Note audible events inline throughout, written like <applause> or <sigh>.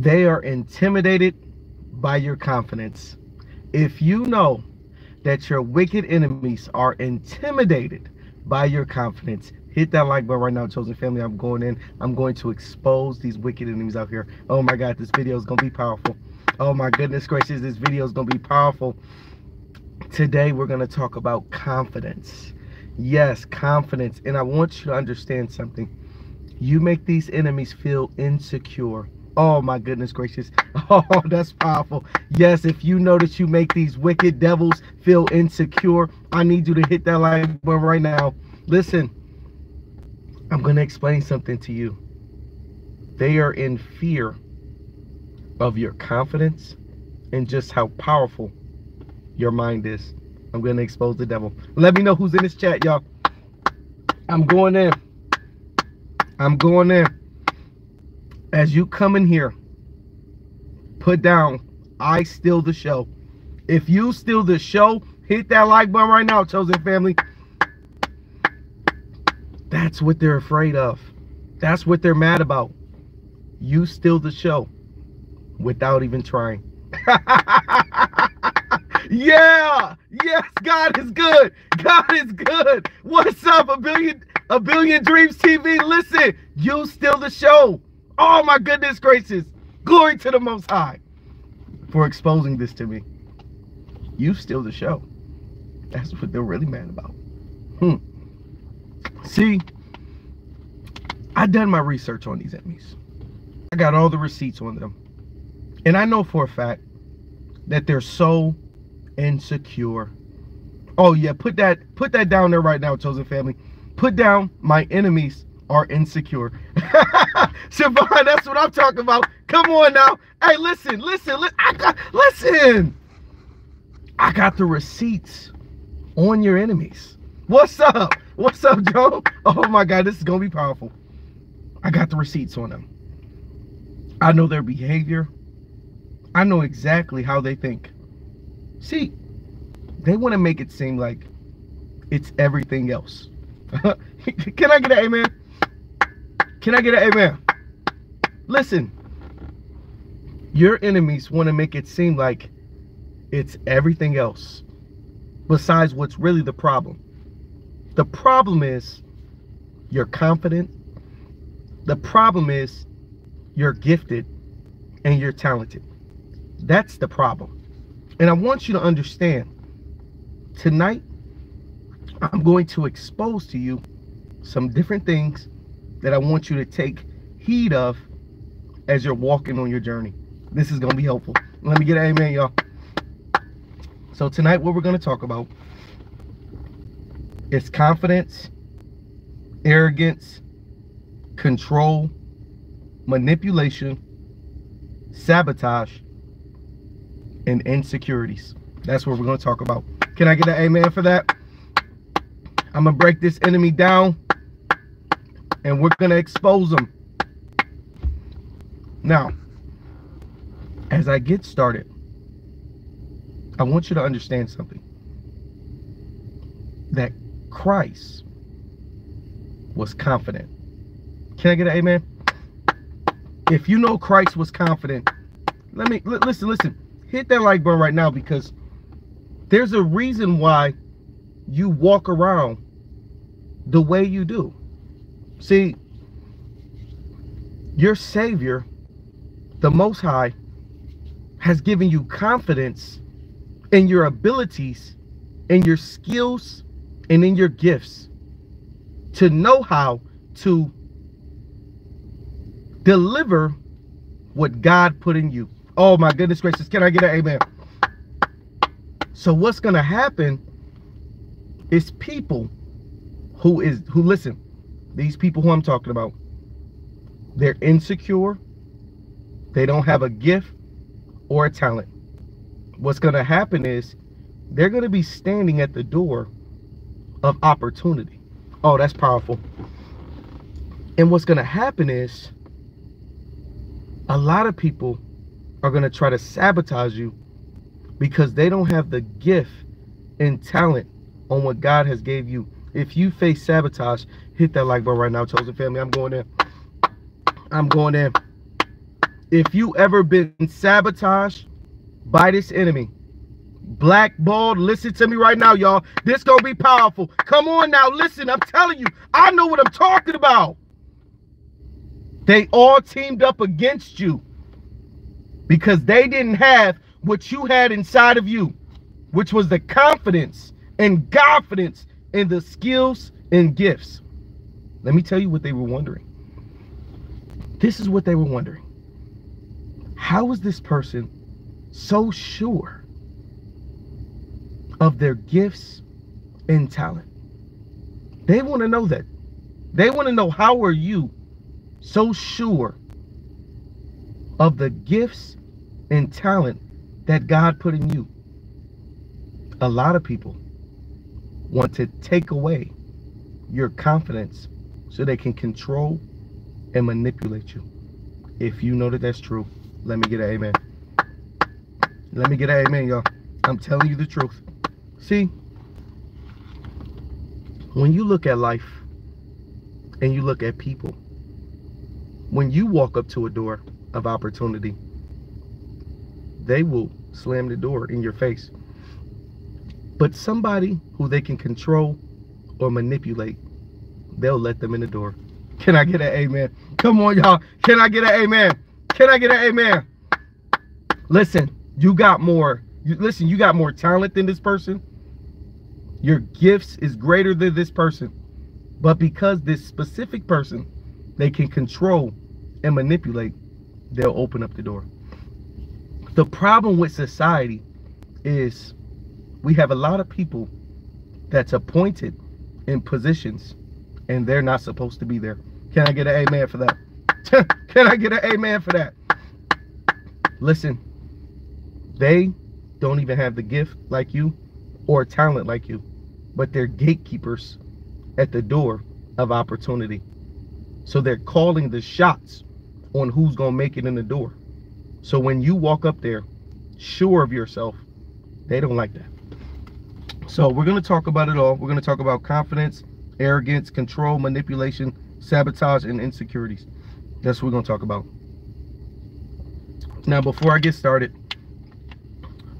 They are intimidated by your confidence. If you know that your wicked enemies are intimidated by your confidence, hit that like button right now, chosen family. I'm going in. I'm going to expose these wicked enemies out here. Oh my God, this video is going to be powerful. Oh my goodness gracious, this video is going to be powerful. Today, we're going to talk about confidence. Yes, confidence. And I want you to understand something. You make these enemies feel insecure. Oh my goodness gracious. <laughs> Oh, that's powerful. Yes, if you that you make these wicked devils feel insecure, I need you to hit that like button right now. Listen, I'm going to explain something to you. They are in fear of your confidence and just how powerful your mind is. I'm going to expose the devil. Let me know who's in this chat, y'all. I'm going in. I'm going in. As you come in here, put down, I steal the show. If you steal the show, hit that like button right now, chosen family. That's what they're afraid of. That's what they're mad about. You steal the show without even trying. <laughs> yeah, yes, God is good. God is good. What's up, a billion, a billion dreams TV? Listen, you steal the show. Oh my goodness gracious. Glory to the Most High for exposing this to me. You steal the show. That's what they're really mad about. Hmm. See, I done my research on these enemies. I got all the receipts on them. And I know for a fact that they're so insecure. Oh yeah, put that put that down there right now, chosen family. Put down my enemies are insecure. <laughs> Siobhan, that's what I'm talking about. Come on now. Hey, listen, listen, li I got listen. I got the receipts on your enemies. What's up? What's up, Joe? Oh my God, this is gonna be powerful. I got the receipts on them. I know their behavior. I know exactly how they think. See, they want to make it seem like it's everything else. <laughs> Can I get an amen? Can I get an amen? Listen, your enemies want to make it seem like it's everything else besides what's really the problem. The problem is you're confident. The problem is you're gifted and you're talented. That's the problem. And I want you to understand tonight, I'm going to expose to you some different things that I want you to take heed of as you're walking on your journey. This is going to be helpful. Let me get an amen, y'all. So tonight, what we're going to talk about is confidence, arrogance, control, manipulation, sabotage, and insecurities. That's what we're going to talk about. Can I get an amen for that? I'm going to break this enemy down and we're going to expose them. Now, as I get started, I want you to understand something. That Christ was confident. Can I get an amen? If you know Christ was confident, let me listen, listen hit that like button right now because there's a reason why you walk around the way you do. See, your Savior, the Most High, has given you confidence in your abilities, in your skills, and in your gifts to know how to deliver what God put in you. Oh my goodness gracious. Can I get an amen? So what's going to happen is people who is who listen, these people who I'm talking about, they're insecure. They don't have a gift or a talent. What's going to happen is they're going to be standing at the door of opportunity. Oh, that's powerful. And what's going to happen is a lot of people are going to try to sabotage you because they don't have the gift and talent on what God has gave you. If you face sabotage, hit that like button right now, chosen family. I'm going in. I'm going in. If you ever been sabotaged by this enemy, blackballed, listen to me right now, y'all. This gonna be powerful. Come on now, listen. I'm telling you, I know what I'm talking about. They all teamed up against you because they didn't have what you had inside of you, which was the confidence and confidence in the skills and gifts. Let me tell you what they were wondering. This is what they were wondering. How is this person so sure of their gifts and talent? They want to know that. They want to know how are you so sure of the gifts and talent that God put in you. A lot of people want to take away your confidence so they can control and manipulate you. If you know that that's true, let me get an amen. Let me get an amen, y'all. I'm telling you the truth. See, when you look at life and you look at people, when you walk up to a door of opportunity, they will slam the door in your face. But somebody who they can control or manipulate, they'll let them in the door. Can I get an amen? Come on, y'all. Can I get an amen? Can I get an amen? Listen, you got more. You, listen, you got more talent than this person. Your gifts is greater than this person. But because this specific person, they can control and manipulate, they'll open up the door. The problem with society is we have a lot of people that's appointed in positions and they're not supposed to be there. Can I get an amen for that? <laughs> Can I get an amen for that? Listen, they don't even have the gift like you or talent like you, but they're gatekeepers at the door of opportunity. So they're calling the shots on who's going to make it in the door. So when you walk up there, sure of yourself, they don't like that. So we're going to talk about it all. We're going to talk about confidence, arrogance, control, manipulation, sabotage, and insecurities. That's what we're going to talk about. Now, before I get started,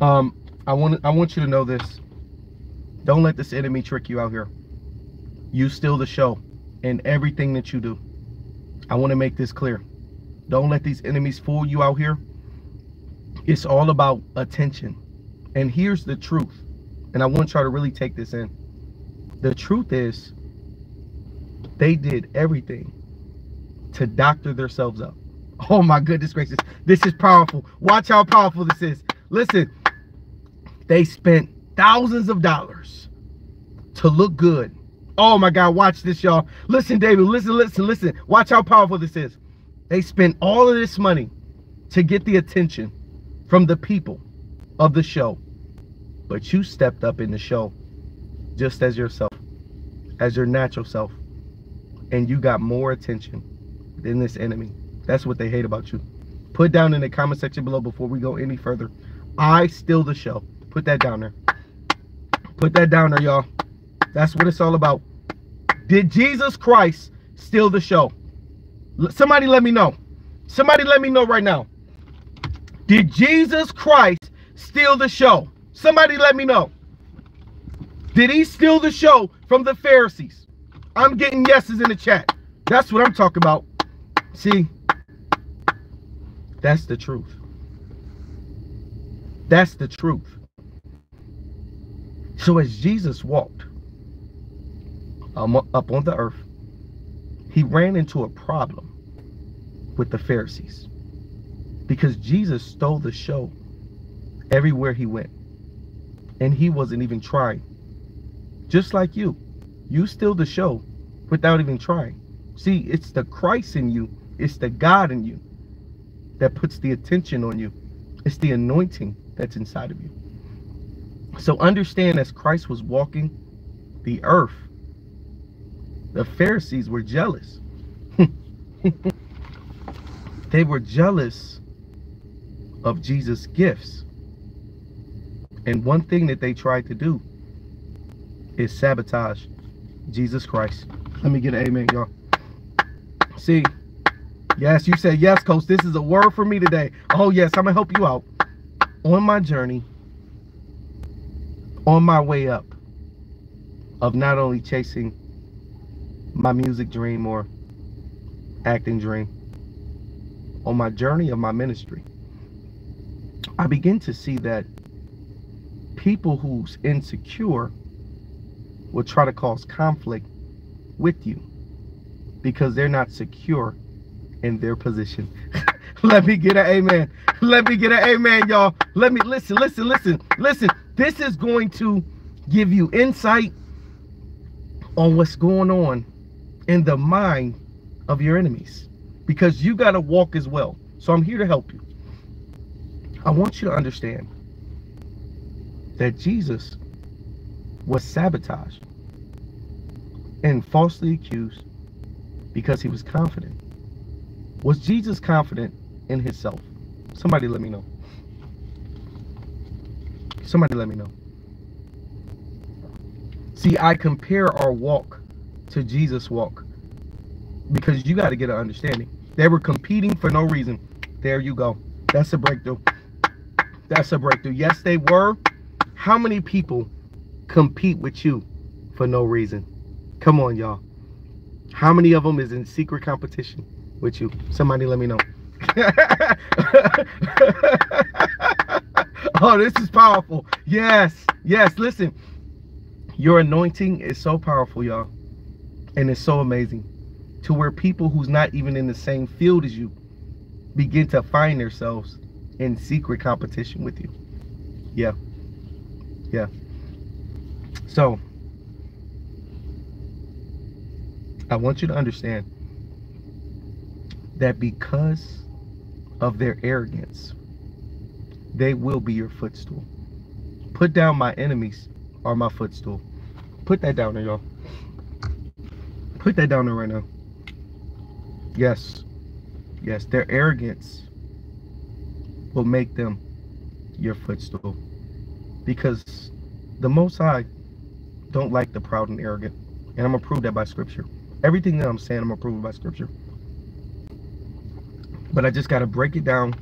um, I want I want you to know this. Don't let this enemy trick you out here. You steal the show in everything that you do. I want to make this clear. Don't let these enemies fool you out here. It's all about attention. And here's the truth. And I want y'all to really take this in. The truth is, they did everything to doctor themselves up. Oh my goodness gracious. This is powerful. Watch how powerful this is. Listen, they spent thousands of dollars to look good. Oh my God, watch this, y'all. Listen, David, listen, listen, listen. Watch how powerful this is. They spent all of this money to get the attention from the people of the show. But you stepped up in the show just as yourself, as your natural self. And you got more attention than this enemy. That's what they hate about you. Put down in the comment section below before we go any further. I steal the show. Put that down there. Put that down there, y'all. That's what it's all about. Did Jesus Christ steal the show? Somebody let me know. Somebody let me know right now. Did Jesus Christ steal the show? Somebody let me know. Did he steal the show from the Pharisees? I'm getting yeses in the chat. That's what I'm talking about. See, that's the truth. That's the truth. So as Jesus walked um, up on the earth, he ran into a problem with the Pharisees because Jesus stole the show everywhere he went. And he wasn't even trying. Just like you. You steal the show without even trying. See, it's the Christ in you, it's the God in you that puts the attention on you. It's the anointing that's inside of you. So understand as Christ was walking the earth, the Pharisees were jealous. <laughs> They were jealous of Jesus' gifts. And one thing that they tried to do is sabotage Jesus Christ. Let me get an amen, y'all. See, Yes, you said yes, coach. This is a word for me today. Oh, yes, I'm going to help you out. On my journey, on my way up of not only chasing my music dream or acting dream, on my journey of my ministry, I begin to see that people who's insecure will try to cause conflict with you because they're not secure in their position. <laughs> Let me get an amen. Let me get an amen, y'all. Let me listen, listen, listen, listen. This is going to give you insight on what's going on in the mind of your enemies because you got to walk as well. So I'm here to help you. I want you to understand that Jesus was sabotaged and falsely accused because he was confident. Was Jesus confident in himself? Somebody let me know. Somebody let me know. See, I compare our walk to Jesus' walk because you got to get an understanding. They were competing for no reason. There you go. That's a breakthrough. That's a breakthrough. Yes, they were. How many people compete with you for no reason? Come on, y'all. How many of them is in secret competition with you? Somebody let me know. <laughs> oh, this is powerful. Yes, yes. Listen, your anointing is so powerful, y'all. And it's so amazing to where people who's not even in the same field as you begin to find themselves in secret competition with you. Yeah. Yeah. So, I want you to understand that because of their arrogance, they will be your footstool. Put down my enemies are my footstool. Put that down there, y'all. Put that down there right now. Yes. Yes, their arrogance will make them your footstool. Because the Most High don't like the proud and arrogant. And I'm going to prove that by Scripture. Everything that I'm saying, I'm going to prove by Scripture. But I just got to break it down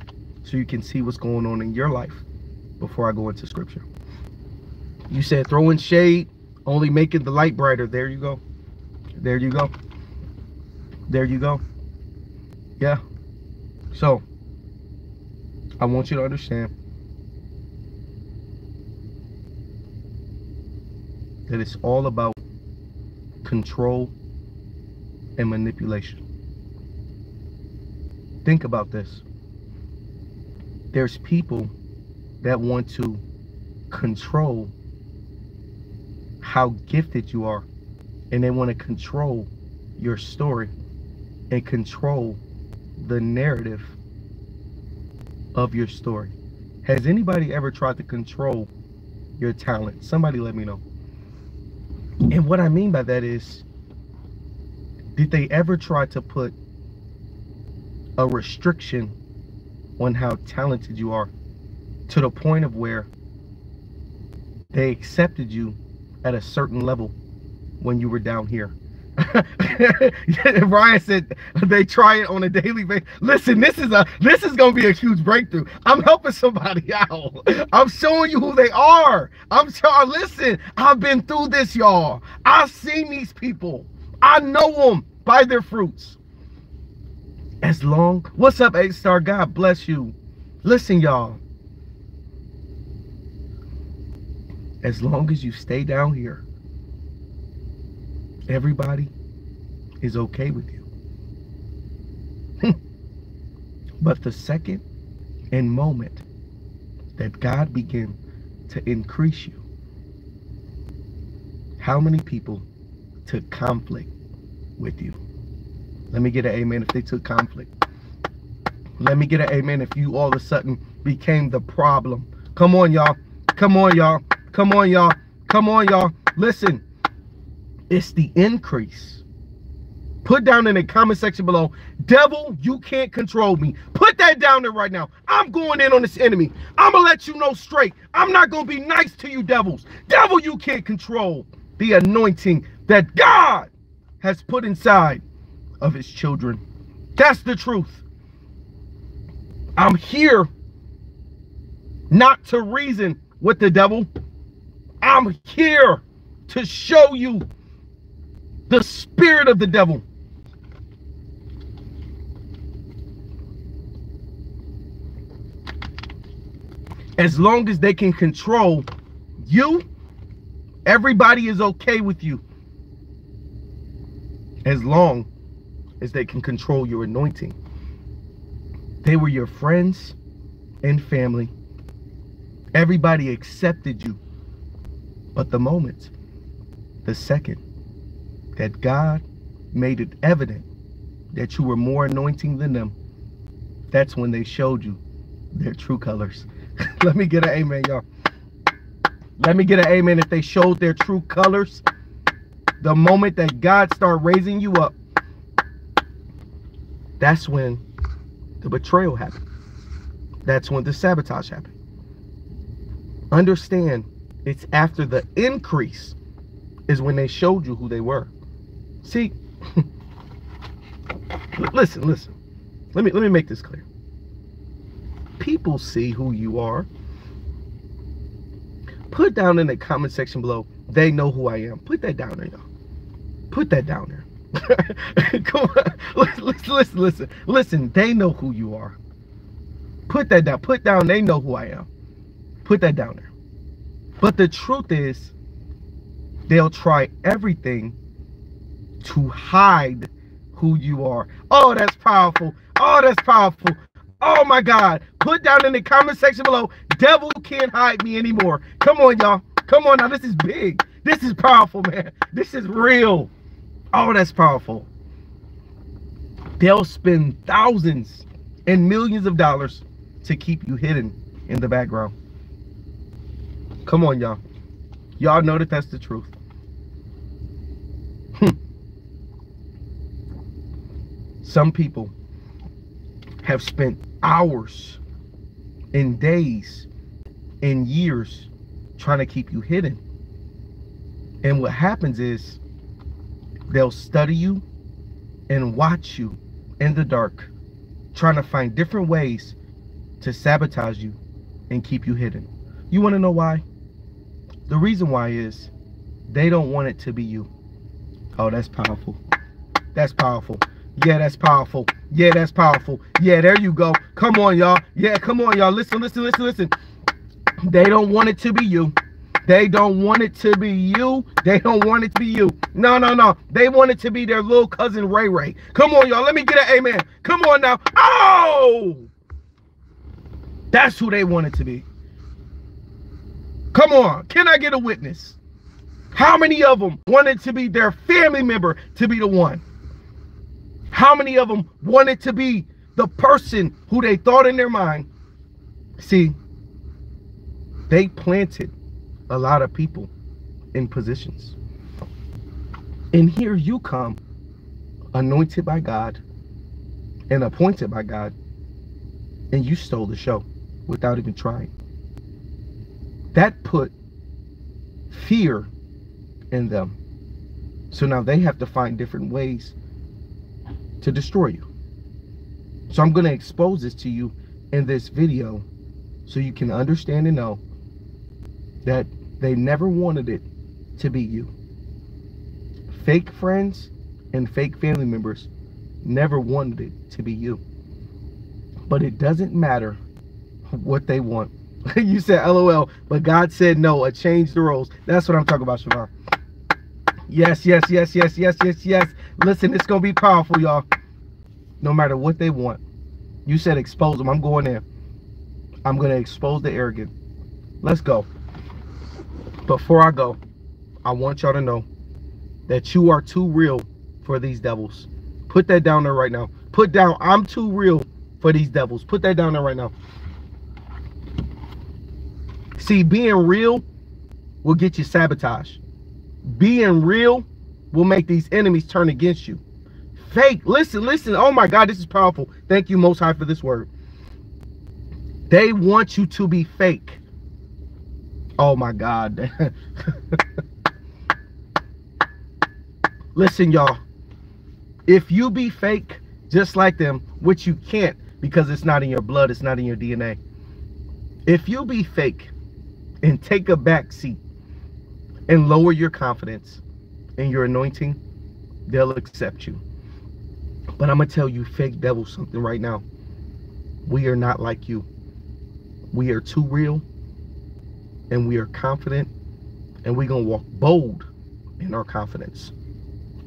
so you can see what's going on in your life before I go into Scripture. You said throwing shade, only making the light brighter. There you go. There you go. There you go. Yeah. So, I want you to understand that it's all about control and manipulation. Think about this. There's people that want to control how gifted you are and they want to control your story and control the narrative of your story. Has anybody ever tried to control your talent? Somebody let me know. And what I mean by that is, did they ever try to put a restriction on how talented you are to the point of where they accepted you at a certain level when you were down here? <laughs> Ryan said they try it on a daily basis. Listen, this is a this is gonna be a huge breakthrough. I'm helping somebody <laughs> out. I'm showing you who they are. I'm showing. Uh, listen, I've been through this, y'all. I've seen these people. I know them by their fruits. As long, what's up, eight star? God bless you. Listen, y'all. As long as you stay down here everybody is okay with you. <laughs> but the second and moment that God begin to increase you, how many people took conflict with you? Let me get an amen if they took conflict. Let me get an amen if you all of a sudden became the problem. Come on, y'all. Come on, y'all. Come on, y'all. Come on, y'all. Listen, it's the increase. Put down in the comment section below, devil, you can't control me. Put that down there right now. I'm going in on this enemy. I'm going to let you know straight. I'm not going to be nice to you devils. Devil, you can't control the anointing that God has put inside of his children. That's the truth. I'm here not to reason with the devil. I'm here to show you the spirit of the devil. As long as they can control you, everybody is okay with you. As long as they can control your anointing. They were your friends and family. Everybody accepted you. But the moment, the second that God made it evident that you were more anointing than them, that's when they showed you their true colors. <laughs> Let me get an amen, y'all. Let me get an amen if they showed their true colors. The moment that God start raising you up, that's when the betrayal happened. That's when the sabotage happened. Understand, it's after the increase is when they showed you who they were. See, <laughs> listen, listen. Let me let me make this clear. People see who you are. Put down in the comment section below, they know who I am. Put that down there, y'all. Put that down there. <laughs> Come on. Listen, listen, listen, listen. They know who you are. Put that down. Put down. They know who I am. Put that down there. But the truth is, they'll try everything to hide who you are. Oh, that's powerful. Oh, that's powerful. Oh my God. Put down in the comment section below. Devil can't hide me anymore. Come on, y'all. Come on now. This is big. This is powerful, man. This is real. Oh, that's powerful. They'll spend thousands and millions of dollars to keep you hidden in the background. Come on, y'all. Y'all know that that's the truth. Hmm. Some people have spent hours and days and years trying to keep you hidden. And what happens is They'll study you and watch you in the dark, trying to find different ways to sabotage you and keep you hidden. You want to know why? The reason why is they don't want it to be you. Oh, that's powerful. That's powerful. Yeah, that's powerful. Yeah, that's powerful. Yeah, there you go. Come on, y'all. Yeah, come on, y'all. Listen, listen, listen, listen. They don't want it to be you. They don't want it to be you. They don't want it to be you. No, no, no. They wanted to be their little cousin Ray Ray. Come on, y'all. Let me get an amen. Come on now. Oh! That's who they wanted to be. Come on. Can I get a witness? How many of them wanted to be their family member to be the one? How many of them wanted to be the person who they thought in their mind? See, they planted a lot of people in positions. And here you come, anointed by God and appointed by God, and you stole the show without even trying. That put fear in them. So now they have to find different ways to destroy you. So I'm going to expose this to you in this video so you can understand and know that they never wanted it to be you. Fake friends and fake family members never wanted it to be you. But it doesn't matter what they want. <laughs> you said LOL, but God said no, a change the roles. That's what I'm talking about, Siobhan. Yes, yes, yes, yes, yes, yes, yes. Listen, it's going to be powerful, y'all. No matter what they want. You said expose them. I'm going there. I'm going to expose the arrogant. Let's go. Before I go, I want y'all to know that you are too real for these devils. Put that down there right now. Put down, I'm too real for these devils. Put that down there right now. See, being real will get you sabotage. Being real will make these enemies turn against you. Fake, listen, listen. Oh my God, this is powerful. Thank you, Most High, for this word. They want you to be fake. Oh my God. <laughs> Listen, y'all. If you be fake, just like them, which you can't because it's not in your blood, it's not in your DNA. If you be fake and take a back seat and lower your confidence in your anointing, they'll accept you. But I'm going to tell you, fake devil, something right now. We are not like you. We are too real and we are confident and we're going to walk bold in our confidence.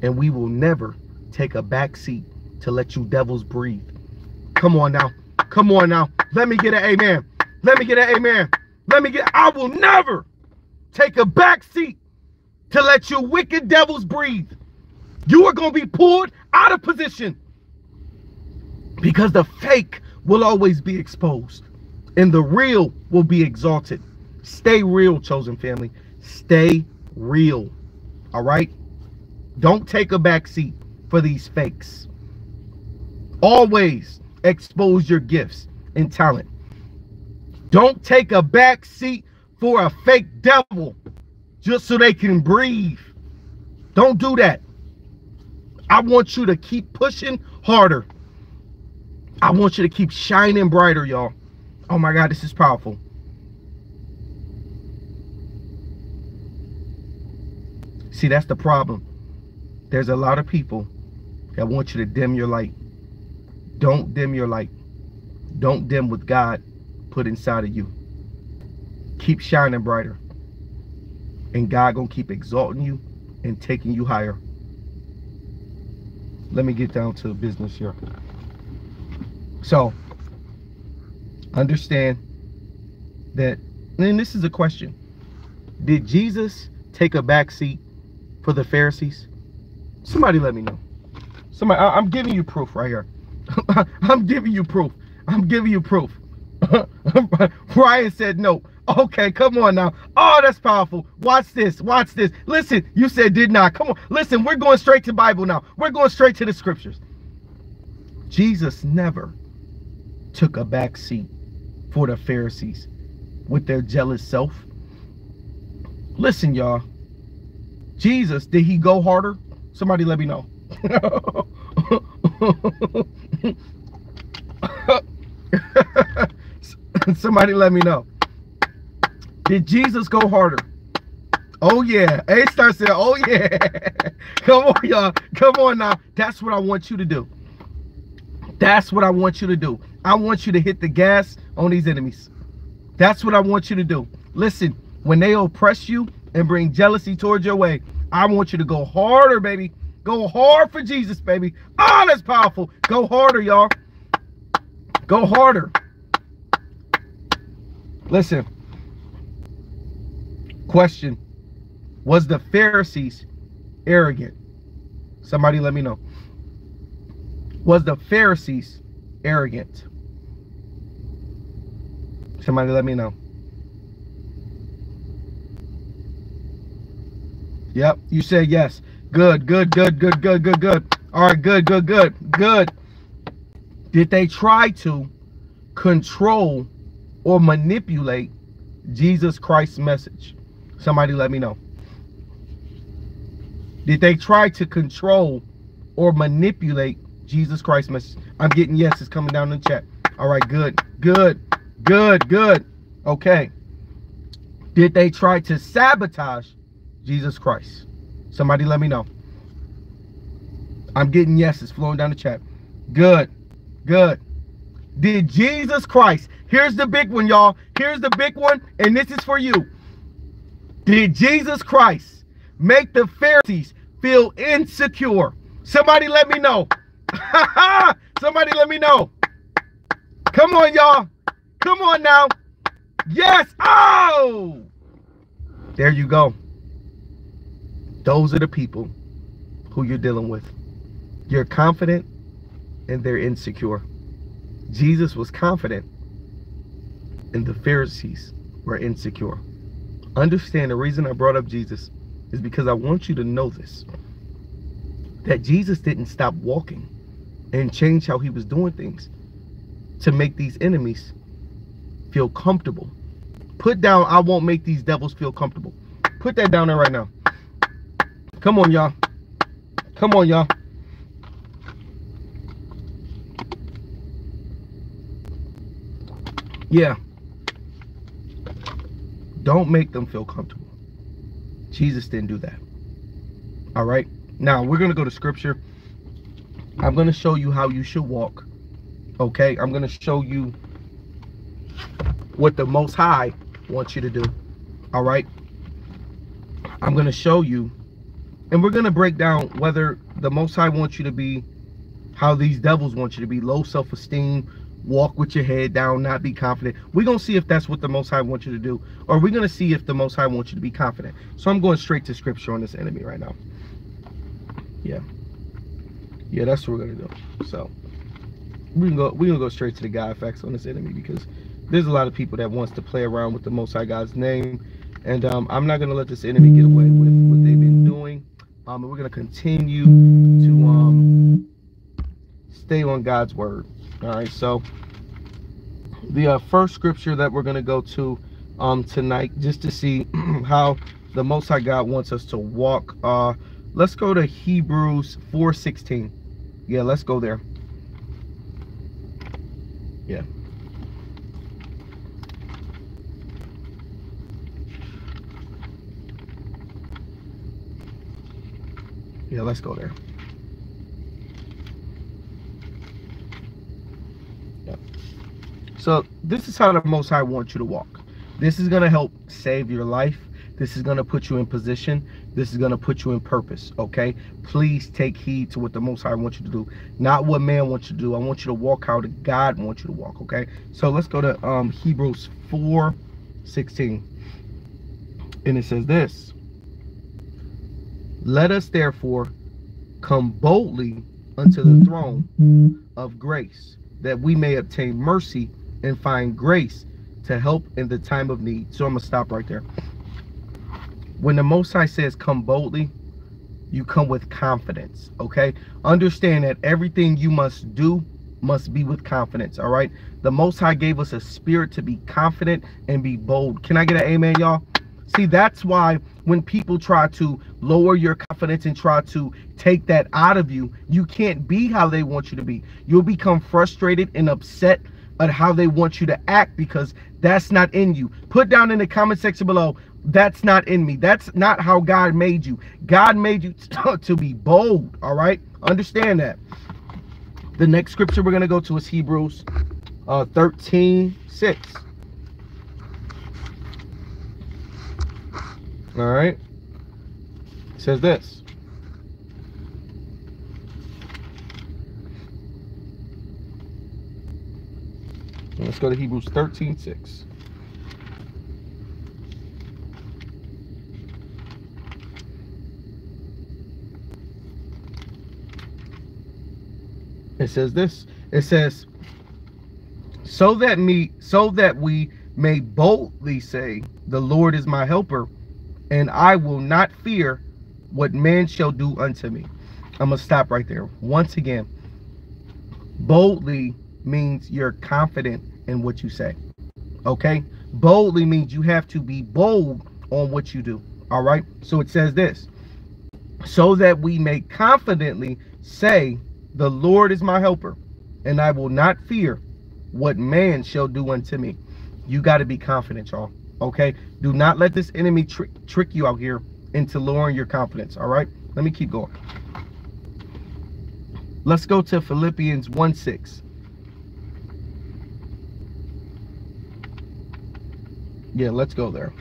And we will never take a back seat to let you devils breathe. Come on now. Come on now. Let me get an amen. Let me get an amen. Let me get, I will never take a back seat to let you wicked devils breathe. You are going to be pulled out of position because the fake will always be exposed and the real will be exalted. Stay real, chosen family. Stay real. All right? Don't take a back seat for these fakes. Always expose your gifts and talent. Don't take a back seat for a fake devil just so they can breathe. Don't do that. I want you to keep pushing harder. I want you to keep shining brighter, y'all. Oh my God, this is powerful. See, that's the problem. There's a lot of people that want you to dim your light. Don't dim your light. Don't dim what God put inside of you. Keep shining brighter. And God gonna keep exalting you and taking you higher. Let me get down to business here. So, understand that, and this is a question. Did Jesus take a back seat for the Pharisees? Somebody let me know. Somebody, I, am giving you proof right here. <laughs> I'm giving you proof. I'm giving you proof. <laughs> Ryan said no. Okay, come on now. Oh, that's powerful. Watch this. Watch this. Listen, you said did not. Come on. Listen, we're going straight to Bible now. We're going straight to the scriptures. Jesus never took a back seat for the Pharisees with their jealous self. Listen, y'all. Jesus, did he go harder? Somebody let me know. <laughs> Somebody let me know. Did Jesus go harder? Oh yeah. A star said, oh yeah. <laughs> Come on, y'all. Come on now. That's what I want you to do. That's what I want you to do. I want you to hit the gas on these enemies. That's what I want you to do. Listen, when they oppress you and bring jealousy towards your way, I want you to go harder, baby. Go hard for Jesus, baby. Oh, that's powerful. Go harder, y'all. Go harder. Listen. Question. Was the Pharisees arrogant? Somebody let me know. Was the Pharisees arrogant? Somebody let me know. Yep, you said yes. Good, good, good, good, good, good, good. All right, good, good, good, good. Did they try to control or manipulate Jesus Christ's message? Somebody let me know. Did they try to control or manipulate Jesus Christ's message? I'm getting yes, it's coming down in the chat. All right, good, good, good, good. Okay. Did they try to sabotage Jesus Christ? Somebody let me know. I'm getting yeses flowing down the chat. Good, good. Did Jesus Christ, here's the big one, y'all. Here's the big one, and this is for you. Did Jesus Christ make the Pharisees feel insecure? Somebody let me know. <laughs> Somebody let me know. Come on, y'all. Come on now. Yes. Oh. There you go. Those are the people who you're dealing with. You're confident and they're insecure. Jesus was confident and the Pharisees were insecure. Understand the reason I brought up Jesus is because I want you to know this. That Jesus didn't stop walking and change how he was doing things to make these enemies feel comfortable. Put down, I won't make these devils feel comfortable. Put that down there right now. Come on, y'all. Come on, y'all. Yeah. Don't make them feel comfortable. Jesus didn't do that. All right. Now we're going to go to scripture. I'm going to show you how you should walk. Okay. I'm going to show you what the Most High wants you to do. All right. I'm going to show you and we're going to break down whether the Most High wants you to be, how these devils want you to be, low self-esteem, walk with your head down, not be confident. We're going to see if that's what the Most High wants you to do, or we're going to see if the Most High wants you to be confident. So I'm going straight to scripture on this enemy right now. Yeah. Yeah, that's what we're going to do. So we can go, we're going to go straight to the God effects on this enemy because there's a lot of people that wants to play around with the Most High God's name. And um, I'm not going to let this enemy get away with what they've been doing. Um, and we're going to continue to um, stay on God's word. All right, so the uh, first scripture that we're going to go to um, tonight, just to see <clears throat> how the Most High God wants us to walk. Uh, let's go to Hebrews 4:16. Yeah, let's go there. Yeah. Yeah, let's go there. So this is how the Most High wants you to walk. This is going to help save your life. This is going to put you in position. This is going to put you in purpose, okay? Please take heed to what the Most High wants you to do, not what man wants you to do. I want you to walk how God wants you to walk, okay? So let's go to um, Hebrews 4, 16. And it says this. Let us therefore come boldly unto the throne of grace, that we may obtain mercy and find grace to help in the time of need. So I'm going to stop right there. When the Most High says come boldly, you come with confidence, okay? Understand that everything you must do must be with confidence, all right? The Most High gave us a spirit to be confident and be bold. Can I get an amen, y'all? See, that's why when people try to lower your confidence and try to take that out of you, you can't be how they want you to be. You'll become frustrated and upset at how they want you to act because that's not in you. Put down in the comment section below, that's not in me. That's not how God made you. God made you <laughs> to be bold, all right? Understand that. The next scripture we're going to go to is Hebrews uh, 13, 6. All right. It says this. Let's go to Hebrews 13, 6. It says this. It says, so that me, so that we may boldly say, the Lord is my helper, and I will not fear what man shall do unto me. I'm going to stop right there. Once again, boldly means you're confident in what you say. Okay? Boldly means you have to be bold on what you do. All right? So it says this. So that we may confidently say, The Lord is my helper, and I will not fear what man shall do unto me. You got to be confident, y'all. Okay? Do not let this enemy trick trick you out here into lowering your confidence. All right? Let me keep going. Let's go to Philippians 1 6. Yeah, let's go there.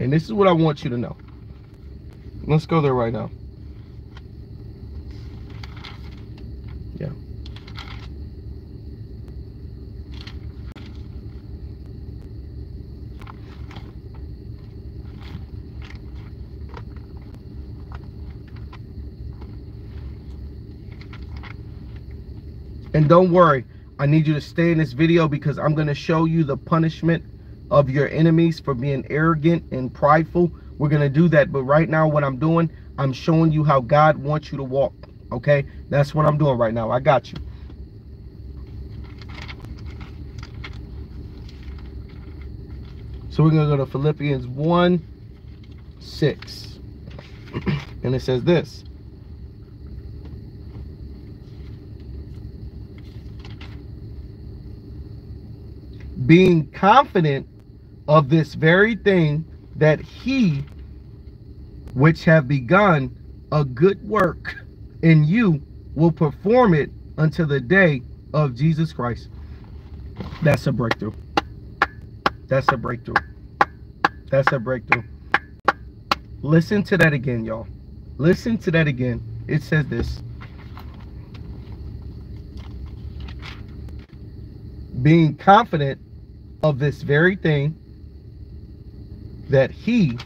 And this is what I want you to know. Let's go there right now. Yeah. And don't worry, I need you to stay in this video because I'm going to show you the punishment of your enemies for being arrogant and prideful. We're going to do that. But right now, what I'm doing, I'm showing you how God wants you to walk. Okay? That's what I'm doing right now. I got you. So we're going to go to Philippians 1, 6. <clears throat> and it says this. Being confident of this very thing that he which have begun a good work in you will perform it until the day of Jesus Christ. That's a breakthrough. That's a breakthrough. That's a breakthrough. Listen to that again, y'all. Listen to that again. It says this. Being confident of this very thing that he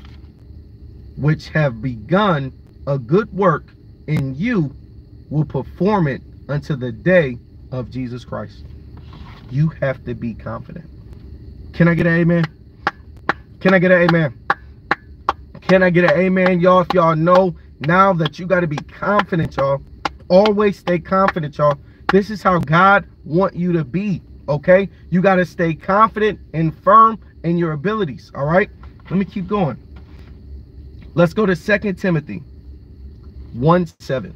which have begun a good work in you will perform it until the day of Jesus Christ. You have to be confident. Can I get an amen? Can I get an amen? Can I get an amen, y'all? If y'all know now that you got to be confident, y'all. Always stay confident, y'all. This is how God want you to be, okay? You got to stay confident and firm in your abilities, all right? Let me keep going. Let's go to Second Timothy 1 7.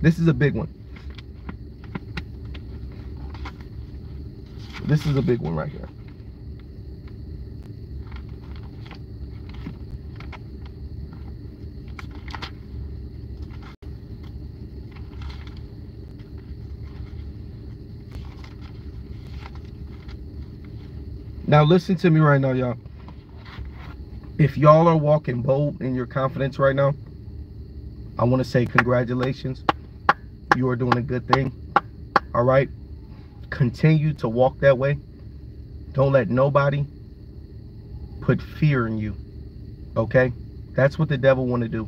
This is a big one. This is a big one right here. Now listen to me right now, y'all. If y'all are walking bold in your confidence right now, I want to say congratulations. You are doing a good thing. All right. Continue to walk that way. Don't let nobody put fear in you. Okay? That's what the devil want to do.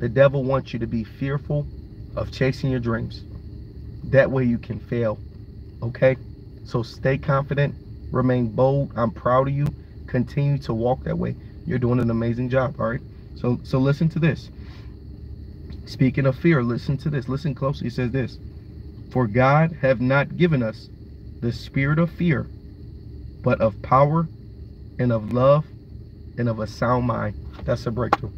The devil wants you to be fearful of chasing your dreams. That way you can fail. Okay? So stay confident remain bold. I'm proud of you. Continue to walk that way. You're doing an amazing job. All right. So so listen to this. Speaking of fear, listen to this. Listen closely. It says this. For God have not given us the spirit of fear, but of power and of love and of a sound mind. That's a breakthrough.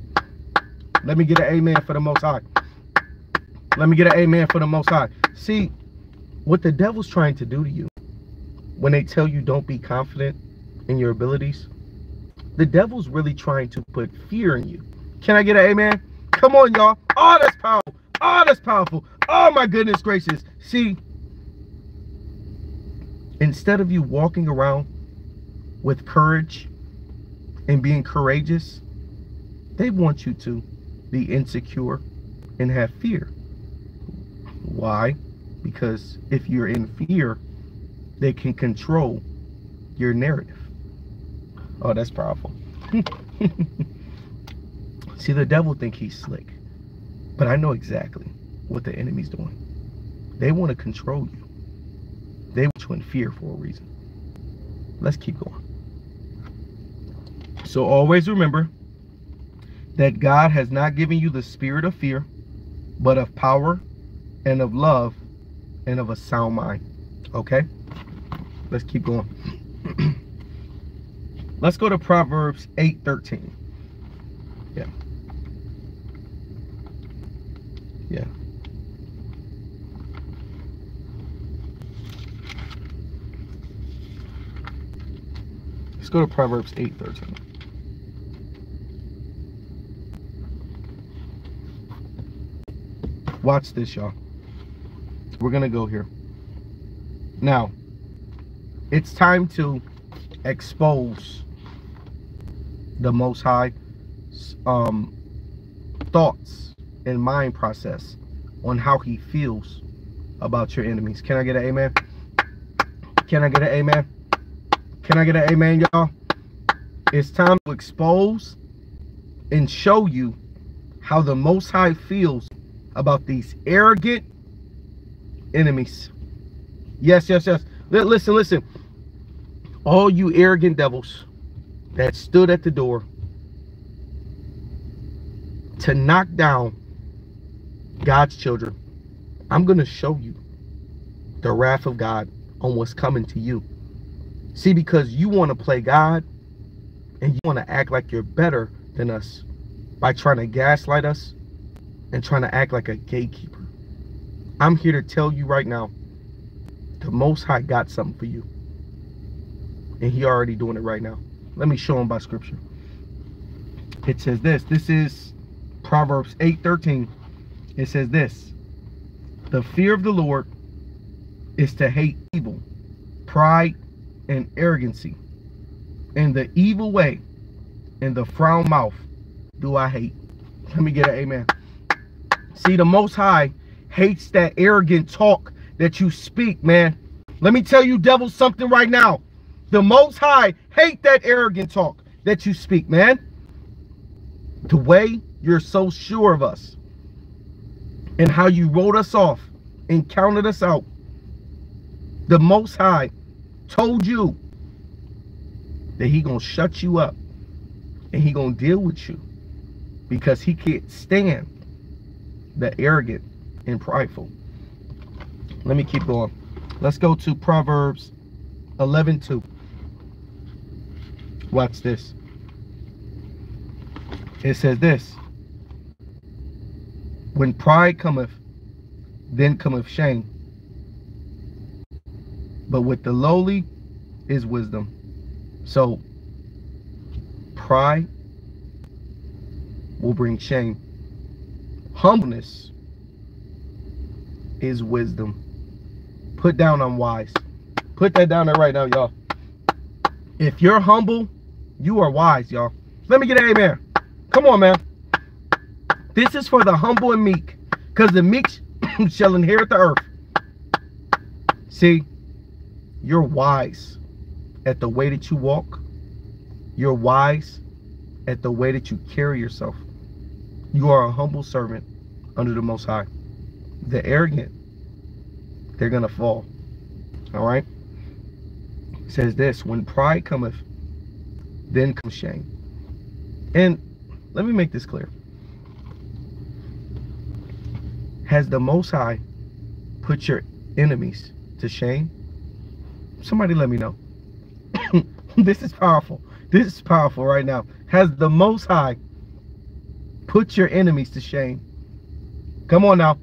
Let me get an amen for the most high. Let me get an amen for the most high. See, what the devil's trying to do to you when they tell you don't be confident in your abilities, the devil's really trying to put fear in you. Can I get an amen? Come on, y'all. Oh, that's powerful. Oh, that's powerful. Oh, my goodness gracious. See, instead of you walking around with courage and being courageous, they want you to be insecure and have fear. Why? Because if you're in fear, they can control your narrative. Oh, that's powerful. <laughs> See, the devil think he's slick, but I know exactly what the enemy's doing. They want to control you. They want you in fear for a reason. Let's keep going. So always remember that God has not given you the spirit of fear, but of power and of love and of a sound mind. Okay? Let's keep going. <clears throat> let's go to Proverbs 8 13. Yeah. Yeah. Let's go to Proverbs 8 13. Watch this, y'all. We're going to go here. Now, it's time to expose the most high um, thoughts and mind process on how he feels about your enemies. Can I get an amen? Can I get an amen? Can I get an amen, y'all? It's time to expose and show you how the Most High feels about these arrogant enemies. Yes, yes, yes. Listen, listen. All you arrogant devils that stood at the door to knock down God's children, I'm going to show you the wrath of God on what's coming to you. See, because you want to play God and you want to act like you're better than us by trying to gaslight us and trying to act like a gatekeeper. I'm here to tell you right now the Most High got something for you. And he already doing it right now. Let me show him by scripture. It says this. This is Proverbs 8 13. It says this The fear of the Lord is to hate evil, pride, and arrogancy. And the evil way and the frown mouth do I hate. Let me get an amen. See, the Most High hates that arrogant talk that you speak, man. Let me tell you, devil, something right now. The Most High hate that arrogant talk that you speak, man. The way you're so sure of us and how you wrote us off and counted us out. The Most High told you that he going to shut you up and he going to deal with you because he can't stand the arrogant and prideful. Let me keep going. Let's go to Proverbs 11 2. Watch this. It says this When pride cometh, then cometh shame. But with the lowly is wisdom. So, pride will bring shame. Humbleness is wisdom. Put down I'm wise. Put that down there right now, y'all. If you're humble, you are wise, y'all. Let me get an amen. Come on, man. This is for the humble and meek. Because the meek <coughs> shall inherit the earth. See, you're wise at the way that you walk. You're wise at the way that you carry yourself. You are a humble servant under the Most High. The arrogant, they're going to fall. All right? It says this, when pride cometh, then comes shame. And let me make this clear. Has the Most High put your enemies to shame? Somebody let me know. <coughs> this is powerful. This is powerful right now. Has the Most High put your enemies to shame? Come on now.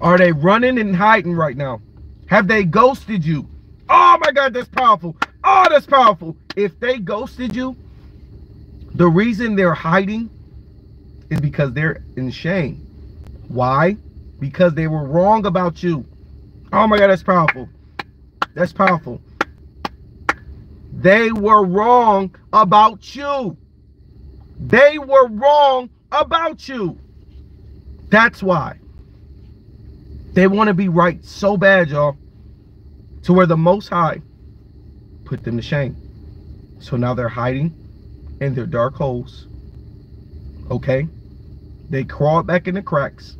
Are they running and hiding right now? Have they ghosted you? Oh my God, that's powerful. Oh, that's powerful. If they ghosted you, the reason they're hiding is because they're in shame. Why? Because they were wrong about you. Oh my God, that's powerful. That's powerful. They were wrong about you. They were wrong about you. That's why. They want to be right so bad, y'all, to where the Most High put them to shame. So now they're hiding in their dark holes. Okay? They crawl back in the cracks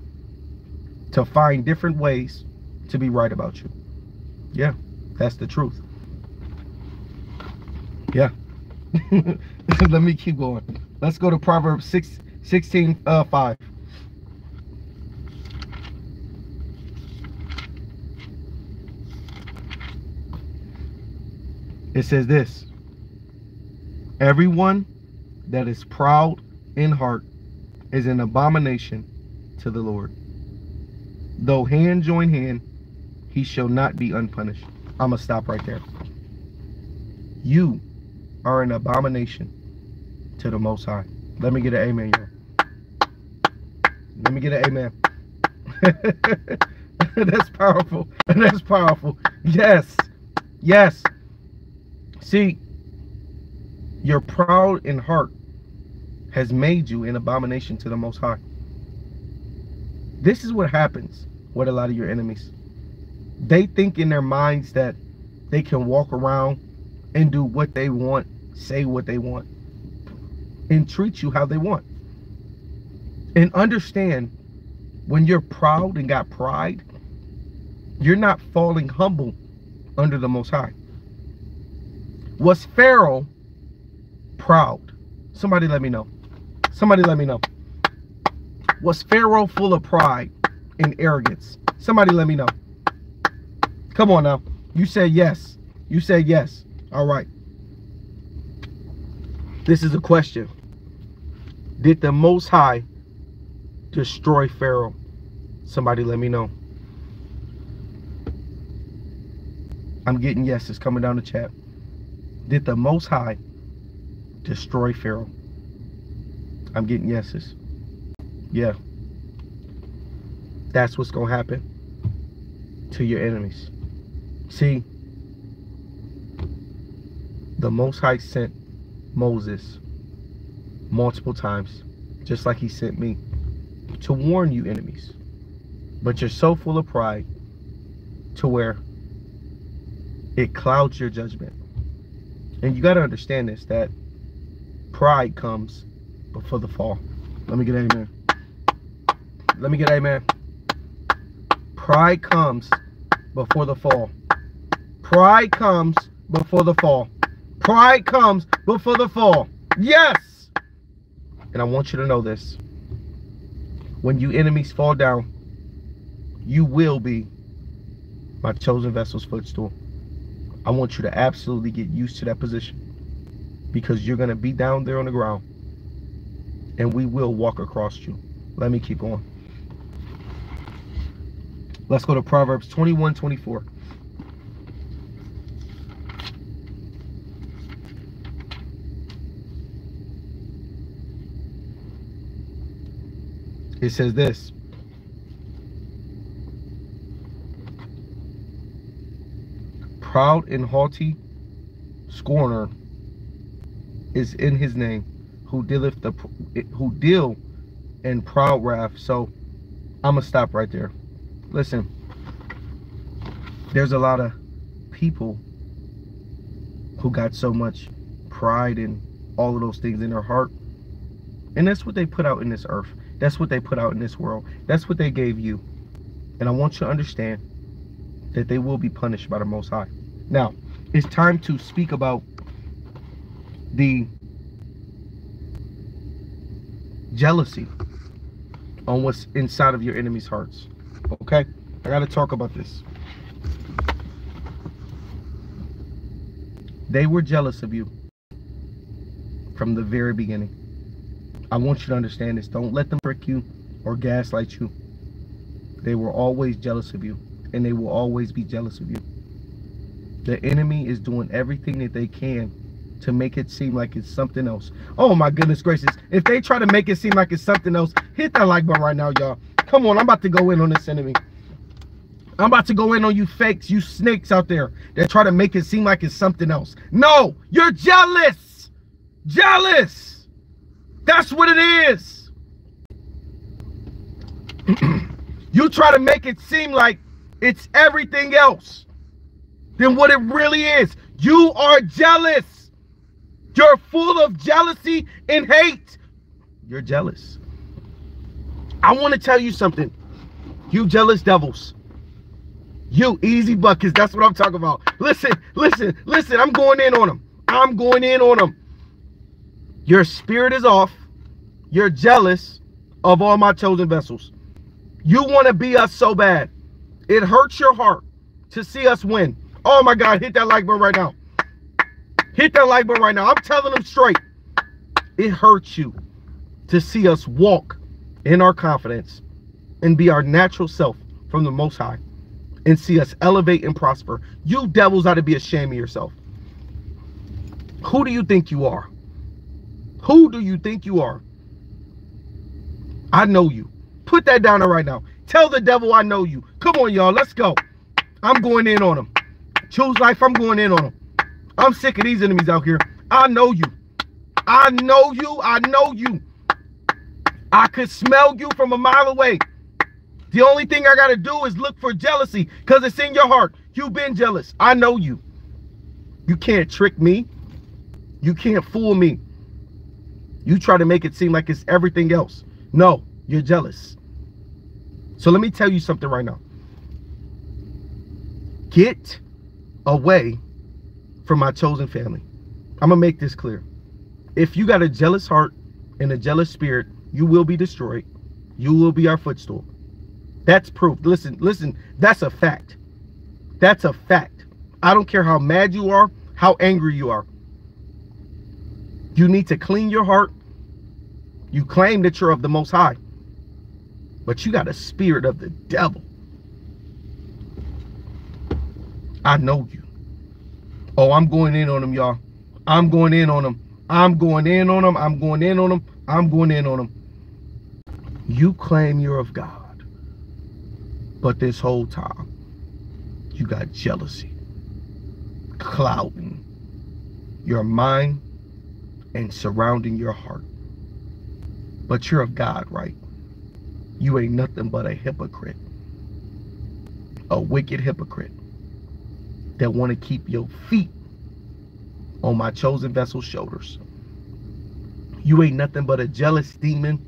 to find different ways to be right about you. Yeah, that's the truth. Yeah. <laughs> Let me keep going. Let's go to Proverbs 6, 16, uh, 5. It says this Everyone that is proud in heart is an abomination to the Lord. Though hand join hand, he shall not be unpunished. I'm going to stop right there. You are an abomination to the Most High. Let me get an amen, y'all. Let me get an amen. <laughs> That's powerful. That's powerful. Yes. Yes. See, your proud in heart has made you an abomination to the Most High. This is what happens with a lot of your enemies. They think in their minds that they can walk around and do what they want, say what they want, and treat you how they want. And understand when you're proud and got pride, you're not falling humble under the Most High. Was Pharaoh proud? Somebody let me know. Somebody let me know. Was Pharaoh full of pride and arrogance? Somebody let me know. Come on now. You said yes. You said yes. All right. This is a question. Did the Most High destroy Pharaoh? Somebody let me know. I'm getting yeses coming down the chat. Did the Most High destroy Pharaoh? I'm getting yeses. Yeah. That's what's going to happen to your enemies. See, the Most High sent Moses multiple times, just like he sent me, to warn you enemies. But you're so full of pride to where it clouds your judgment. And you got to understand this that pride comes before the fall. Let me get amen. Let me get amen. Pride comes before the fall. Pride comes before the fall. Pride comes before the fall. Yes. And I want you to know this. When you enemies fall down, you will be my chosen vessel's footstool. I want you to absolutely get used to that position because you're going to be down there on the ground and we will walk across you. Let me keep going. Let's go to Proverbs 21 24. It says this proud and haughty scorner is in his name who dealeth the who deal in proud wrath. So i'm gonna stop right there. Listen there's a lot of people who got so much pride and all of those things in their heart. And that's what they put out in this earth. That's what they put out in this world. That's what they gave you. And i want you to understand that they will be punished by the most high now, it's time to speak about the jealousy on what's inside of your enemy's hearts. Okay? I got to talk about this. They were jealous of you from the very beginning. I want you to understand this. Don't let them trick you or gaslight you. They were always jealous of you, and they will always be jealous of you. The enemy is doing everything that they can to make it seem like it's something else. Oh my goodness gracious. If they try to make it seem like it's something else, hit that like button right now, y'all. Come on, I'm about to go in on this enemy. I'm about to go in on you fakes, you snakes out there that try to make it seem like it's something else. No, you're jealous. Jealous. That's what it is. <clears throat> you try to make it seem like it's everything else than what it really is. You are jealous. You're full of jealousy and hate. You're jealous. I want to tell you something. You jealous devils. You easy buckets. That's what I'm talking about. Listen, listen, listen. I'm going in on them. I'm going in on them. Your spirit is off. You're jealous of all my chosen vessels. You want to be us so bad. It hurts your heart to see us win. Oh my God, hit that like button right now. Hit that like button right now. I'm telling them straight. It hurts you to see us walk in our confidence and be our natural self from the Most High and see us elevate and prosper. You devils ought to be ashamed of yourself. Who do you think you are? Who do you think you are? I know you. Put that down there right now. Tell the devil I know you. Come on, y'all. Let's go. I'm going in on him. Choose life, I'm going in on them. I'm sick of these enemies out here. I know you. I know you. I know you. I could smell you from a mile away. The only thing I got to do is look for jealousy because it's in your heart. You've been jealous. I know you. You can't trick me. You can't fool me. You try to make it seem like it's everything else. No, you're jealous. So let me tell you something right now. Get away from my chosen family. I'm going to make this clear. If you got a jealous heart and a jealous spirit, you will be destroyed. You will be our footstool. That's proof. Listen, listen, that's a fact. That's a fact. I don't care how mad you are, how angry you are. You need to clean your heart. You claim that you're of the Most High, but you got a spirit of the devil. I know you. Oh, I'm going in on them, y'all. I'm going in on them. I'm going in on them. I'm going in on them. I'm going in on them. You claim you're of God. But this whole time, you got jealousy clouding your mind and surrounding your heart. But you're of God, right? You ain't nothing but a hypocrite. A wicked hypocrite that want to keep your feet on my chosen vessel's shoulders. You ain't nothing but a jealous demon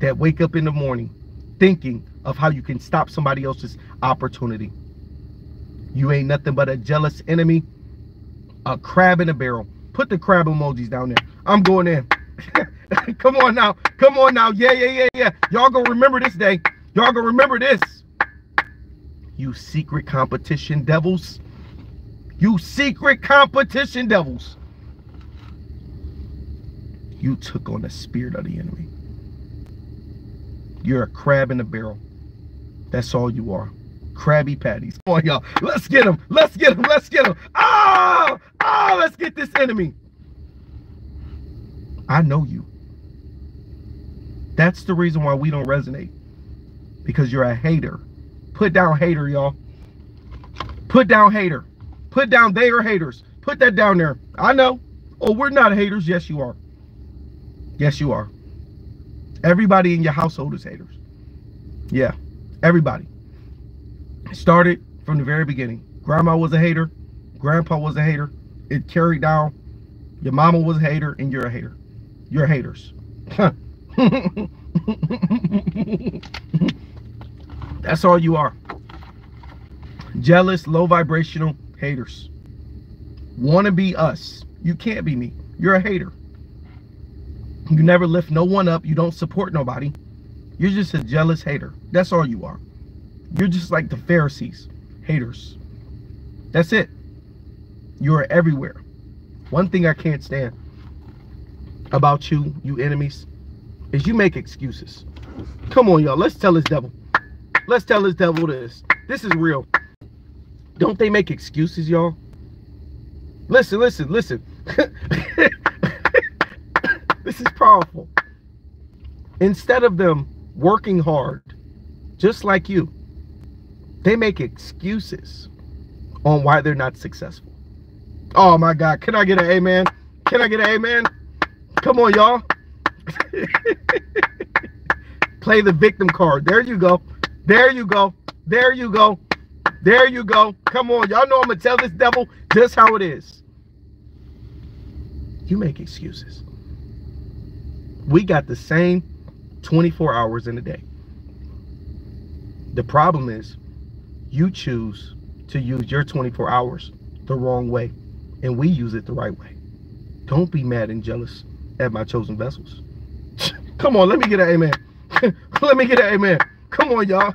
that wake up in the morning thinking of how you can stop somebody else's opportunity. You ain't nothing but a jealous enemy, a crab in a barrel. Put the crab emojis down there. I'm going in. <laughs> Come on now. Come on now. Yeah, yeah, yeah, yeah. Y'all gonna remember this day. Y'all gonna remember this. You secret competition devils. You secret competition devils. You took on the spirit of the enemy. You're a crab in a barrel. That's all you are. Krabby Patties. Come on, y'all. Let's get him. Let's get him. Let's get him. Oh, ah! oh, ah! let's get this enemy. I know you. That's the reason why we don't resonate. Because you're a hater. Put down hater, y'all. Put down hater. Put down they are haters. Put that down there. I know. Oh, we're not haters. Yes, you are. Yes, you are. Everybody in your household is haters. Yeah, everybody. Started from the very beginning. Grandma was a hater. Grandpa was a hater. It carried down. Your mama was a hater, and you're a hater. You're haters. <laughs> That's all you are. Jealous, low vibrational haters. Want to be us. You can't be me. You're a hater. You never lift no one up. You don't support nobody. You're just a jealous hater. That's all you are. You're just like the Pharisees, haters. That's it. You are everywhere. One thing I can't stand about you, you enemies, is you make excuses. Come on, y'all. Let's tell this devil. Let's tell this devil this. This is real. Don't they make excuses, y'all? Listen, listen, listen. <laughs> this is powerful. Instead of them working hard, just like you, they make excuses on why they're not successful. Oh my God. Can I get an amen? Can I get an amen? Come on, y'all. <laughs> Play the victim card. There you go. There you go. There you go. There you go. Come on. Y'all know I'm going to tell this devil just how it is. You make excuses. We got the same 24 hours in a day. The problem is you choose to use your 24 hours the wrong way and we use it the right way. Don't be mad and jealous at my chosen vessels. <laughs> Come on, let me get an amen. <laughs> let me get an amen. Come on, y'all.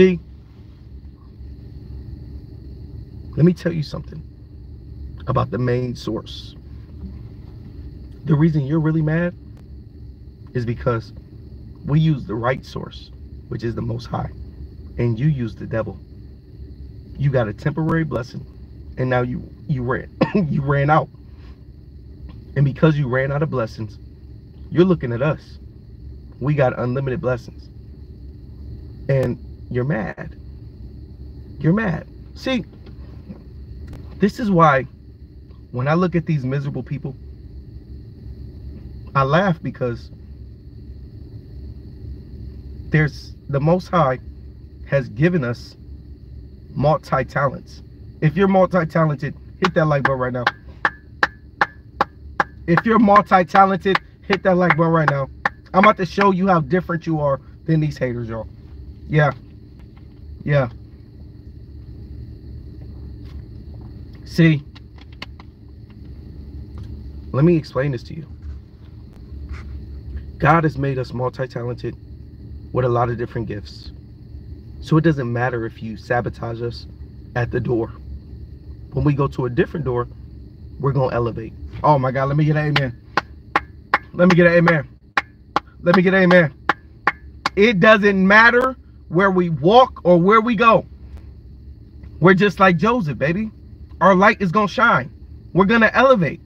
See, let me tell you something about the main source. The reason you're really mad is because we use the right source, which is the most high, and you use the devil. You got a temporary blessing, and now you you ran <coughs> you ran out. And because you ran out of blessings, you're looking at us. We got unlimited blessings. And you're mad. You're mad. See, this is why when I look at these miserable people, I laugh because there's the most high has given us multi-talents. If you're multi-talented, hit that like button right now. If you're multi-talented, hit that like button right now. I'm about to show you how different you are than these haters, y'all. Yeah. Yeah. See, let me explain this to you. God has made us multi-talented with a lot of different gifts. So it doesn't matter if you sabotage us at the door. When we go to a different door, we're going to elevate. Oh my God, let me get an amen. Let me get an amen. Let me get an amen. It doesn't matter where we walk or where we go. We're just like Joseph, baby. Our light is going to shine. We're going to elevate.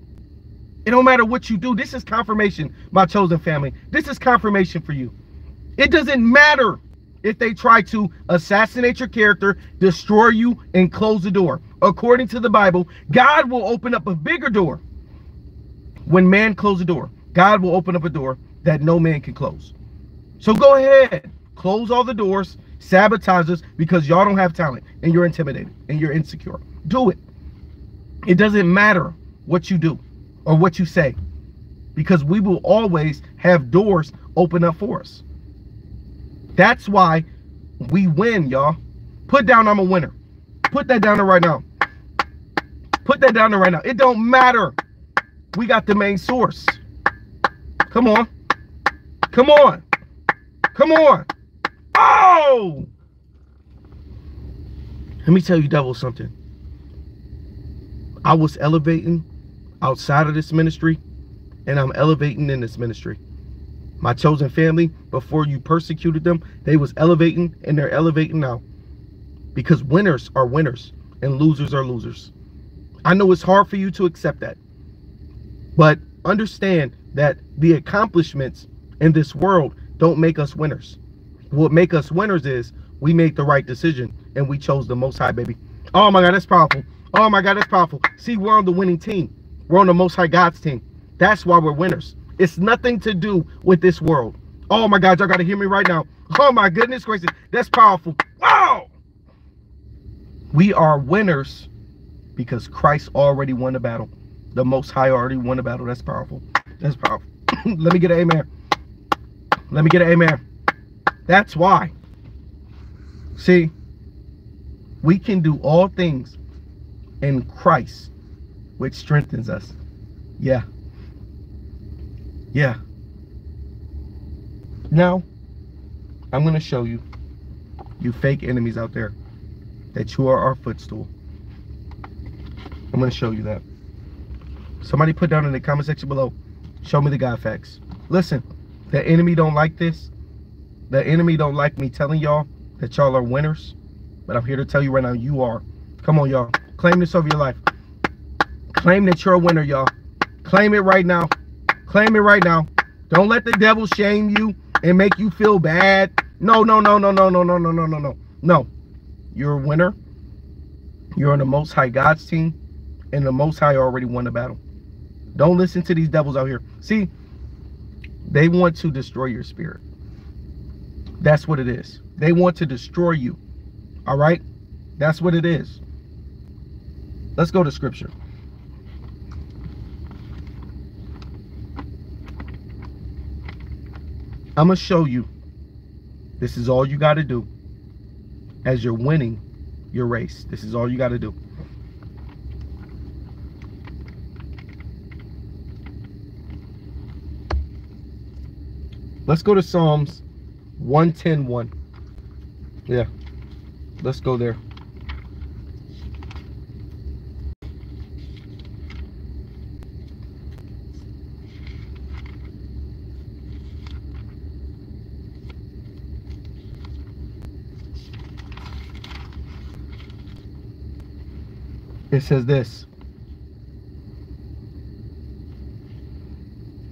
It don't matter what you do. This is confirmation, my chosen family. This is confirmation for you. It doesn't matter if they try to assassinate your character, destroy you, and close the door. According to the Bible, God will open up a bigger door. When man closes a door, God will open up a door that no man can close. So go ahead, close all the doors, sabotage us because y'all don't have talent and you're intimidated and you're insecure. Do it. It doesn't matter what you do or what you say because we will always have doors open up for us. That's why we win, y'all. Put down I'm a winner. Put that down there right now. Put that down there right now. It don't matter. We got the main source. Come on. Come on. Come on. Oh! Let me tell you, devil, something. I was elevating outside of this ministry, and I'm elevating in this ministry. My chosen family, before you persecuted them, they was elevating, and they're elevating now. Because winners are winners, and losers are losers. I know it's hard for you to accept that. But understand that the accomplishments in this world don't make us winners. What make us winners is we made the right decision and we chose the most high, baby. Oh my God, that's powerful. Oh my God, that's powerful. See, we're on the winning team. We're on the most high God's team. That's why we're winners. It's nothing to do with this world. Oh my God, y'all got to hear me right now. Oh my goodness gracious. That's powerful. Wow. We are winners because Christ already won the battle. The most high already won the battle. That's powerful. That's powerful. <clears throat> Let me get an amen. Let me get an amen. That's why. See, we can do all things in Christ, which strengthens us. Yeah. Yeah. Now, I'm going to show you, you fake enemies out there, that you are our footstool. I'm going to show you that. Somebody put down in the comment section below, show me the God facts. Listen, the enemy don't like this. The enemy don't like me telling y'all that y'all are winners. But I'm here to tell you right now, you are. Come on, y'all. Claim this over your life. Claim that you're a winner, y'all. Claim it right now. Claim it right now. Don't let the devil shame you and make you feel bad. No, no, no, no, no, no, no, no, no, no, no. No. You're a winner. You're on the Most High God's team. And the Most High already won the battle. Don't listen to these devils out here. See, they want to destroy your spirit. That's what it is. They want to destroy you. All right? That's what it is. Let's go to scripture. I'm going to show you. This is all you got to do as you're winning your race. This is all you got to do. Let's go to Psalms 110 1. Yeah. Let's go there. It says this.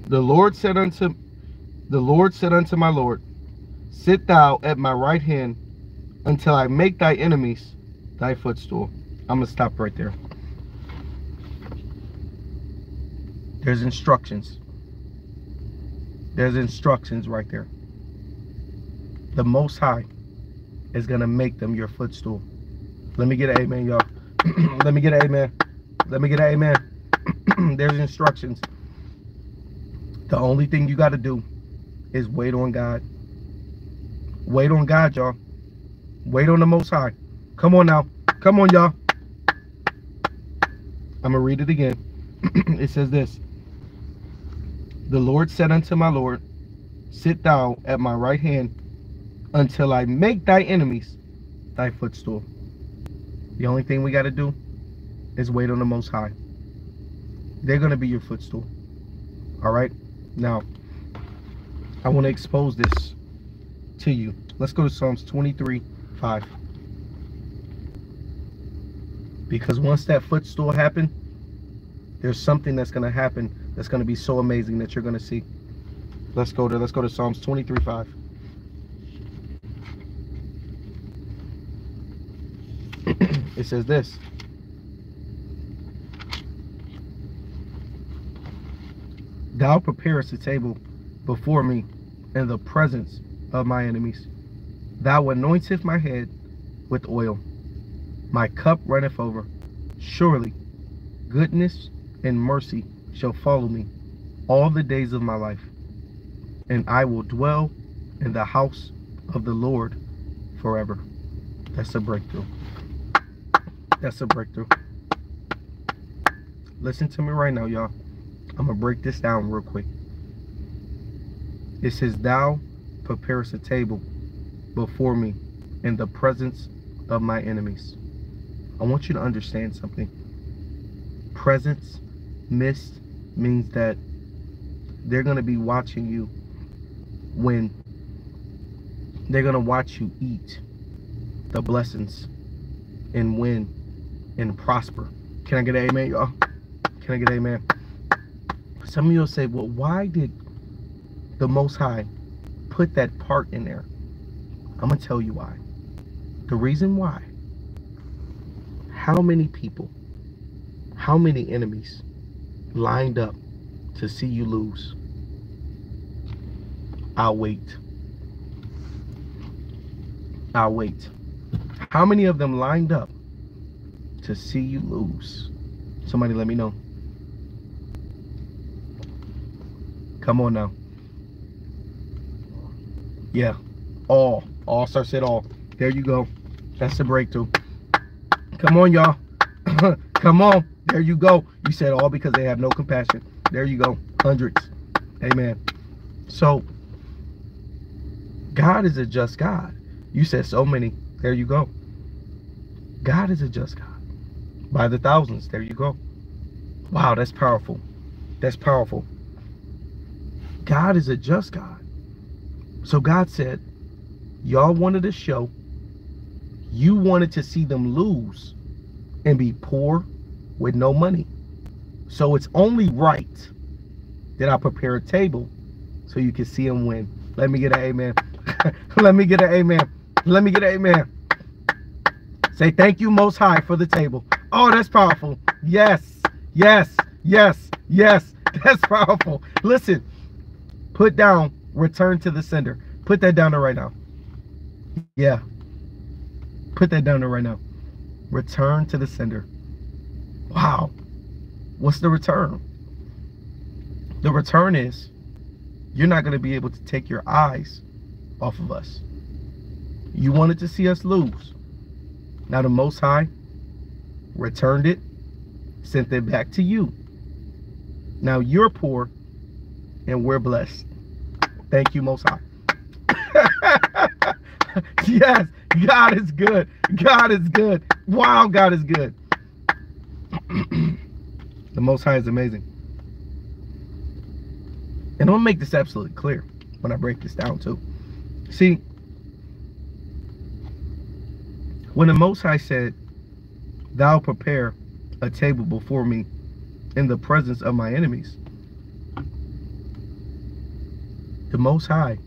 The Lord said unto the Lord said unto my Lord, Sit thou at my right hand until I make thy enemies thy footstool. I'm going to stop right there. There's instructions. There's instructions right there. The Most High is going to make them your footstool. Let me get an amen, y'all. <clears throat> Let me get an amen. Let me get an amen. <clears throat> There's instructions. The only thing you got to do is wait on God. Wait on God, y'all. Wait on the Most High. Come on now. Come on, y'all. I'm going to read it again. <clears throat> it says this. The Lord said unto my Lord, Sit thou at my right hand until I make thy enemies thy footstool. The only thing we got to do is wait on the Most High. They're going to be your footstool. All right? Now, I want to expose this to you. Let's go to Psalms 23, 5. Because once that footstool happened, there's something that's going to happen that's going to be so amazing that you're going to see. Let's go to let's go to Psalms 23 5. <clears throat> it says this. Thou preparest a table before me in the presence of my enemies. Thou anointest my head with oil. My cup runneth over. Surely goodness and mercy shall follow me all the days of my life, and I will dwell in the house of the Lord forever. That's a breakthrough. That's a breakthrough. Listen to me right now, y'all. I'm going to break this down real quick. It says, Thou preparest a table before me in the presence of my enemies. I want you to understand something. Presence, mist, means that they're going to be watching you when they're going to watch you eat the blessings and win and prosper. Can I get an amen, y'all? Can I get an amen? Some of you will say, well, why did the Most High put that part in there? I'm going to tell you why. The reason why, how many people, how many enemies lined up to see you lose? I'll wait. I'll wait. How many of them lined up to see you lose? Somebody let me know. Come on now. Yeah. All. All starts at all. There you go. That's the breakthrough. Come on, y'all. <coughs> Come on. There you go. You said all because they have no compassion. There you go. Hundreds. Amen. So, God is a just God. You said so many. There you go. God is a just God. By the thousands. There you go. Wow, that's powerful. That's powerful. God is a just God. So God said, y'all wanted a show. You wanted to see them lose and be poor with no money. So it's only right that I prepare a table so you can see them win. Let me get an amen. <laughs> Let me get an amen. Let me get an amen. Say thank you most high for the table. Oh, that's powerful. Yes, yes, yes, yes. <laughs> That's powerful. Listen, put down return to the sender. Put that down there right now. Yeah. Put that down there right now. Return to the sender. Wow. What's the return? The return is you're not going to be able to take your eyes off of us. You wanted to see us lose. Now the Most High returned it, sent it back to you. Now you're poor and we're blessed. Thank you, Most High. <laughs> yes, God is good. God is good. Wow, God is good. <clears throat> the Most High is amazing. And I'm going to make this absolutely clear when I break this down, too. See, when the Most High said, Thou prepare a table before me in the presence of my enemies, the Most High.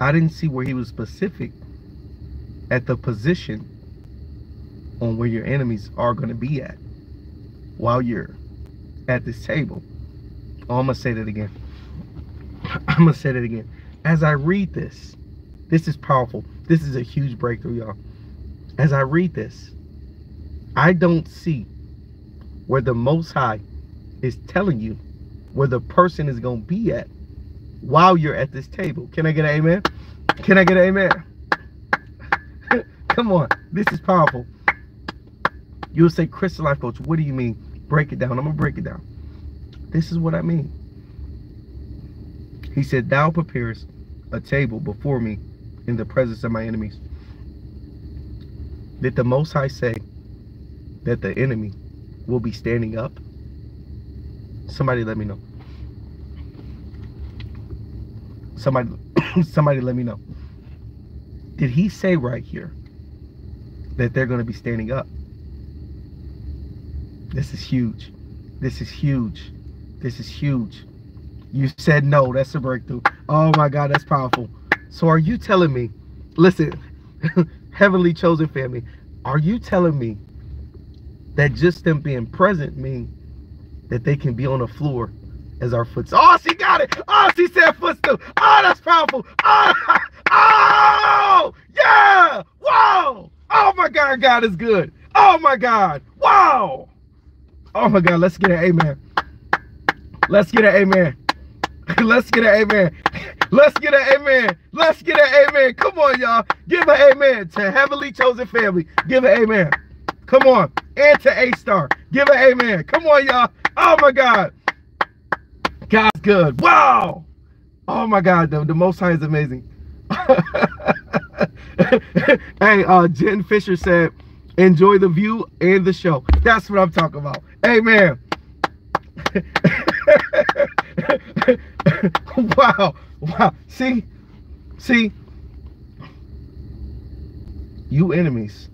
I didn't see where he was specific at the position on where your enemies are going to be at while you're at this table. Oh, I'm going to say that again. I'm going to say that again. As I read this, this is powerful. This is a huge breakthrough, y'all. As I read this, I don't see where the Most High is telling you where the person is going to be at while you're at this table. Can I get an amen? Can I get an amen? <laughs> Come on. This is powerful. You'll say, Chris The Life Coach, what do you mean? Break it down. I'm going to break it down. This is what I mean. He said, Thou preparest a table before me in the presence of my enemies. Did the Most High say that the enemy will be standing up? Somebody let me know. Somebody <coughs> somebody let me know. Did he say right here that they're going to be standing up. This is huge. This is huge. This is huge. You said no. That's a breakthrough. Oh my God, that's powerful. So are you telling me, listen, <laughs> heavenly chosen family, are you telling me that just them being present mean that they can be on the floor as our foot. Oh, she got it. Oh, she said footstool. Oh, that's powerful. Oh, <laughs> oh, yeah. Wow. Oh my God, God is good. Oh my God. Wow. Oh my God, let's get an amen. Let's get an amen. <laughs> Let's get an amen. <laughs> Let's get an amen. Let's get an amen. Come on, y'all. Give an amen to Heavenly Chosen Family. Give an amen. Come on. And to A Star. Give an amen. Come on, y'all. Oh my God. Good. Wow. Oh my God. The, the Most High is amazing. <laughs> hey, uh, Jen Fisher said, enjoy the view and the show. That's what I'm talking about. Amen. <laughs> wow. Wow. See? See? You enemies,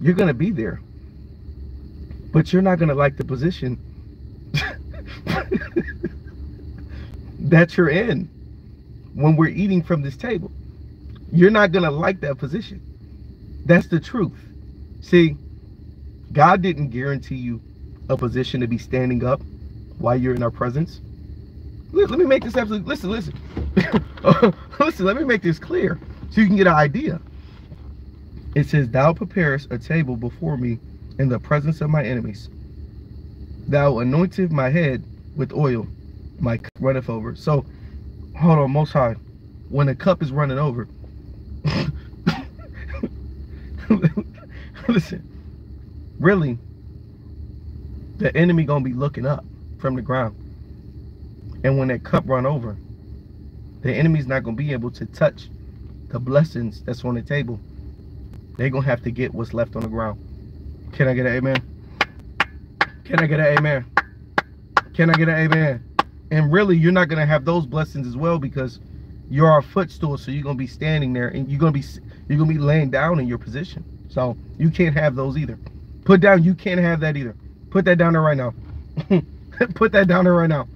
you're going to be there. But you're not going to like the position <laughs> that you're in when we're eating from this table. You're not going to like that position. That's the truth. See, God didn't guarantee you a position to be standing up while you're in our presence. Let, let me make this absolutely, listen, listen. <laughs> listen, let me make this clear so you can get an idea. It says, Thou preparest a table before me in the presence of my enemies. Thou anointed my head with oil, my runneth over. So, hold on, Most High. When the cup is running over, <laughs> listen, really, the enemy gonna be looking up from the ground. And when that cup run over, the enemy's not gonna be able to touch the blessings that's on the table. They're gonna have to get what's left on the ground. Can I get an amen? Can I get an amen? Can I get an amen? And really, you're not gonna have those blessings as well because you're our footstool. So you're gonna be standing there and you're gonna be you're gonna be laying down in your position. So you can't have those either. Put down, you can't have that either. Put that down there right now. <laughs> Put that down there right now.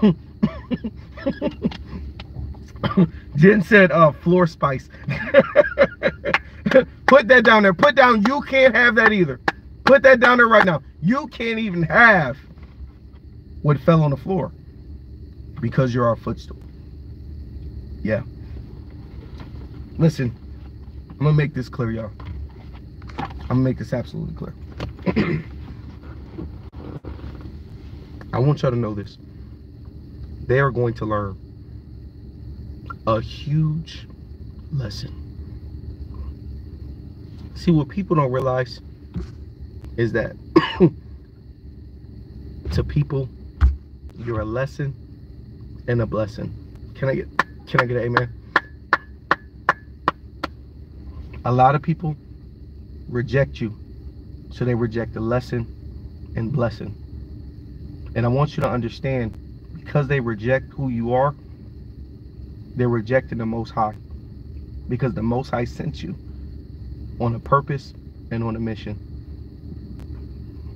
<laughs> Jen said, uh, floor spice. <laughs> Put that down there. Put down, you can't have that either. Put that down there right now. You can't even have what fell on the floor because you're our footstool. Yeah. Listen, I'm to make this clear, y'all. I'm to make this absolutely clear. <clears throat> I want y'all to know this. They are going to learn a huge lesson. See, what people don't realize is that <clears throat> to people, you're a lesson and a blessing. Can I get can I get an amen? A lot of people reject you. So they reject the lesson and blessing. And I want you to understand because they reject who you are, they're rejecting the Most High. Because the Most High sent you on a purpose and on a mission.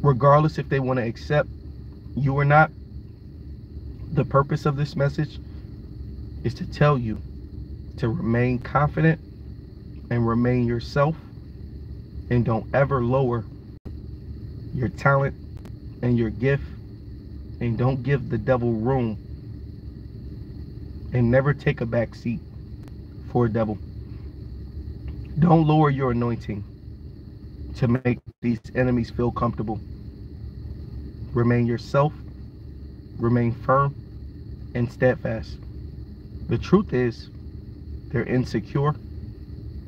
Regardless if they want to accept you or not, the purpose of this message is to tell you to remain confident and remain yourself and don't ever lower your talent and your gift and don't give the devil room and never take a back seat for a devil. Don't lower your anointing to make these enemies feel comfortable. Remain yourself, remain firm and steadfast. The truth is, they're insecure.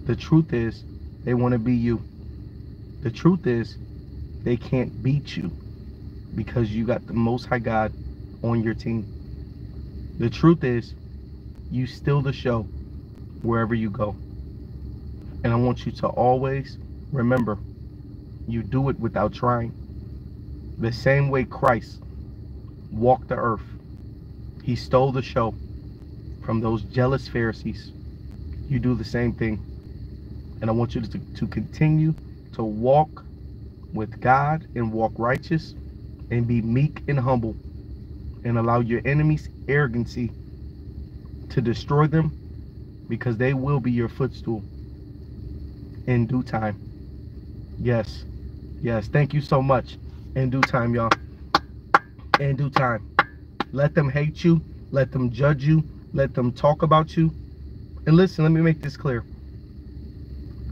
The truth is, they want to be you. The truth is, they can't beat you because you got the Most High God on your team. The truth is, you steal the show wherever you go. And I want you to always remember you do it without trying. The same way Christ walked the earth, he stole the show from those jealous Pharisees. You do the same thing. And I want you to, to continue to walk with God and walk righteous and be meek and humble and allow your enemies' arrogancy to destroy them because they will be your footstool in due time. Yes. Yes. Thank you so much. In due time, y'all. In due time. Let them hate you. Let them judge you. Let them talk about you. And listen, let me make this clear.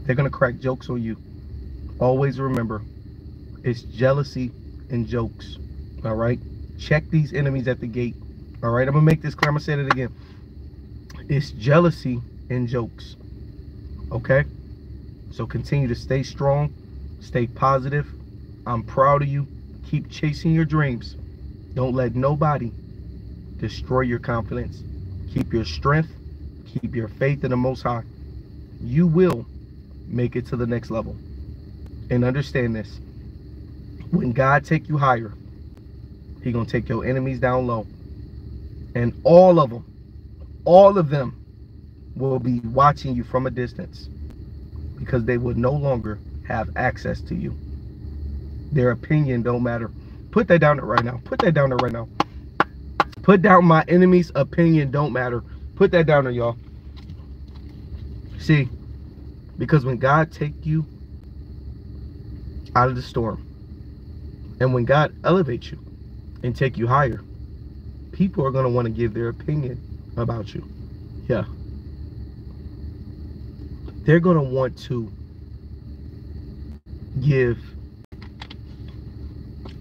They're going to crack jokes on you. Always remember, it's jealousy and jokes. All right? Check these enemies at the gate. All right? I'm going to make this clear. I'm going to say it again. It's jealousy and jokes. Okay? So continue to stay strong, stay positive. I'm proud of you. Keep chasing your dreams. Don't let nobody destroy your confidence. Keep your strength, keep your faith in the Most High. You will make it to the next level. And understand this. When God take you higher, he going to take your enemies down low. And all of them, all of them will be watching you from a distance because they will no longer have access to you. Their opinion don't matter. Put that down there right now. Put that down there right now. Put down my enemy's opinion don't matter. Put that down there, y'all. See, because when God take you out of the storm, and when God elevates you and take you higher, people are going to want to give their opinion about you. Yeah they're going to want to give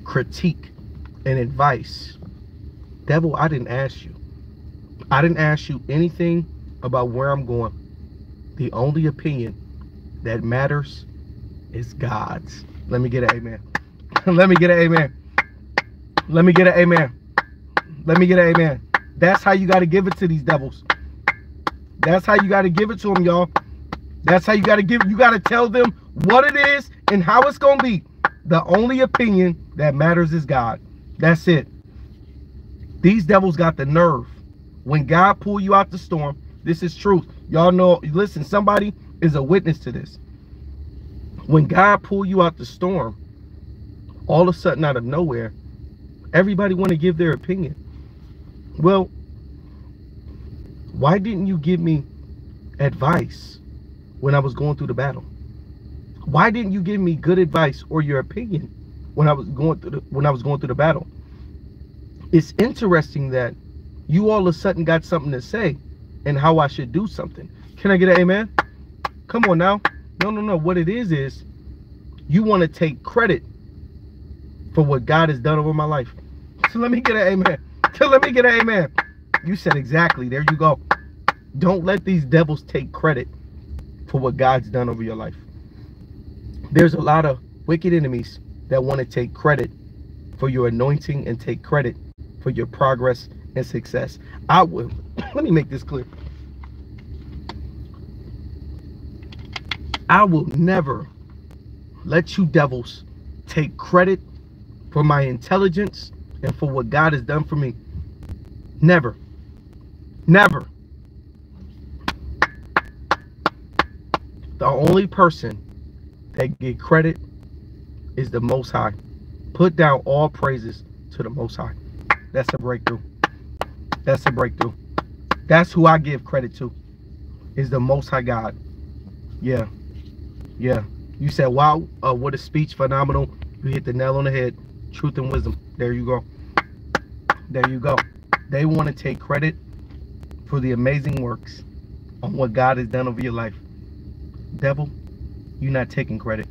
critique and advice. Devil, I didn't ask you. I didn't ask you anything about where I'm going. The only opinion that matters is God's. Let me get an amen. <laughs> Let me get an amen. Let me get an amen. Let me get an amen. That's how you got to give it to these devils. That's how you got to give it to them, y'all. That's how you got to give. You got to tell them what it is and how it's going to be. The only opinion that matters is God. That's it. These devils got the nerve. When God pull you out the storm, this is truth. Y'all know, listen, somebody is a witness to this. When God pull you out the storm, all of a sudden out of nowhere, everybody want to give their opinion. Well, why didn't you give me advice? when I was going through the battle? Why didn't you give me good advice or your opinion when I was going through the, when I was going through the battle? It's interesting that you all of a sudden got something to say and how I should do something. Can I get an amen? Come on now. No, no, no. What it is is you want to take credit for what God has done over my life. So let me get an amen. <laughs> So let me get an amen. You said exactly. There you go. Don't let these devils take credit for what God's done over your life. There's a lot of wicked enemies that want to take credit for your anointing and take credit for your progress and success. I will, <coughs> let me make this clear. I will never let you devils take credit for my intelligence and for what God has done for me. Never. Never. The only person that get credit is the Most High. Put down all praises to the Most High. That's a breakthrough. That's a breakthrough. That's who I give credit to. Is the Most High God. Yeah. Yeah. You said, wow, uh, what a speech. Phenomenal. You hit the nail on the head. Truth and wisdom. There you go. There you go. They want to take credit for the amazing works on what God has done over your life devil, you're not taking credit.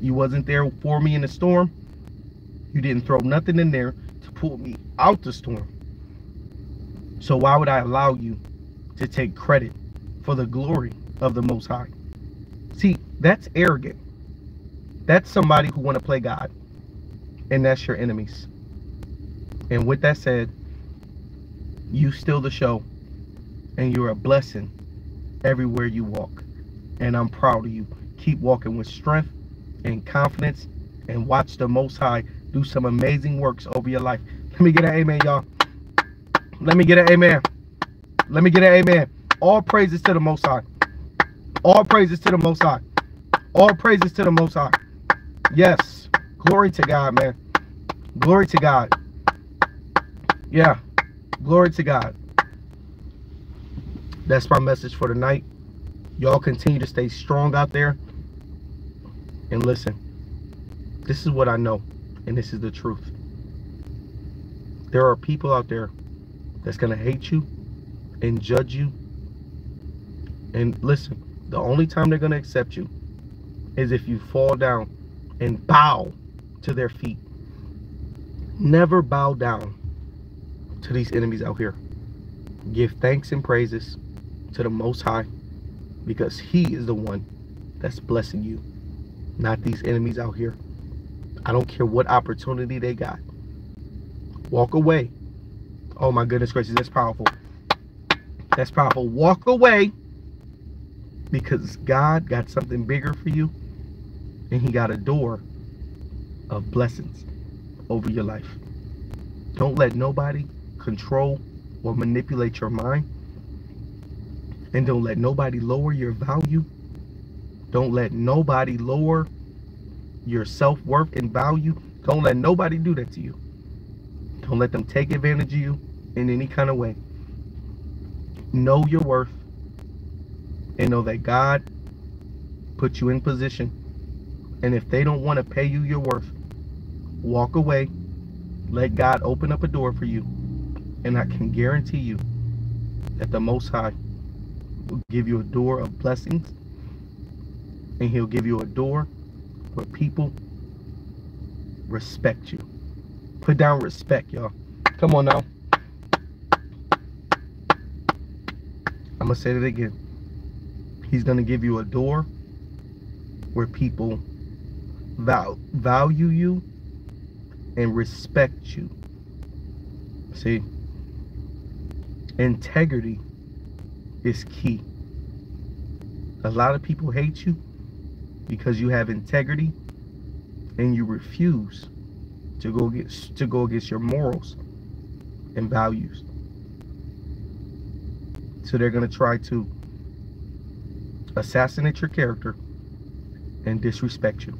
You wasn't there for me in the storm. You didn't throw nothing in there to pull me out the storm. So why would I allow you to take credit for the glory of the Most High? See, that's arrogant. That's somebody who want to play God. And that's your enemies. And with that said, you steal the show. And you're a blessing everywhere you walk and I'm proud of you. Keep walking with strength and confidence and watch the Most High do some amazing works over your life. Let me get an amen, y'all. Let me get an amen. Let me get an amen. All praises to the Most High. All praises to the Most High. All praises to the Most High. Yes. Glory to God, man. Glory to God. Yeah. Glory to God. That's my message for tonight. Y'all continue to stay strong out there. And listen, this is what I know, and this is the truth. There are people out there that's going to hate you and judge you. And listen, the only time they're going to accept you is if you fall down and bow to their feet. Never bow down to these enemies out here. Give thanks and praises to the Most High because He is the one that's blessing you, not these enemies out here. I don't care what opportunity they got. Walk away. Oh my goodness gracious, that's powerful. That's powerful. Walk away because God got something bigger for you and he got a door of blessings over your life. Don't let nobody control or manipulate your mind. And don't let nobody lower your value. Don't let nobody lower your self-worth and value. Don't let nobody do that to you. Don't let them take advantage of you in any kind of way. Know your worth and know that God put you in position. And if they don't want to pay you your worth, walk away. Let God open up a door for you. And I can guarantee you that the Most High will give you a door of blessings. And he'll give you a door where people respect you. Put down respect, y'all. Come on now. I'm going to say it again. He's going to give you a door where people val value you and respect you. See, integrity is key. A lot of people hate you because you have integrity and you refuse to go get to go against your morals and values. So they're going to try to assassinate your character and disrespect you.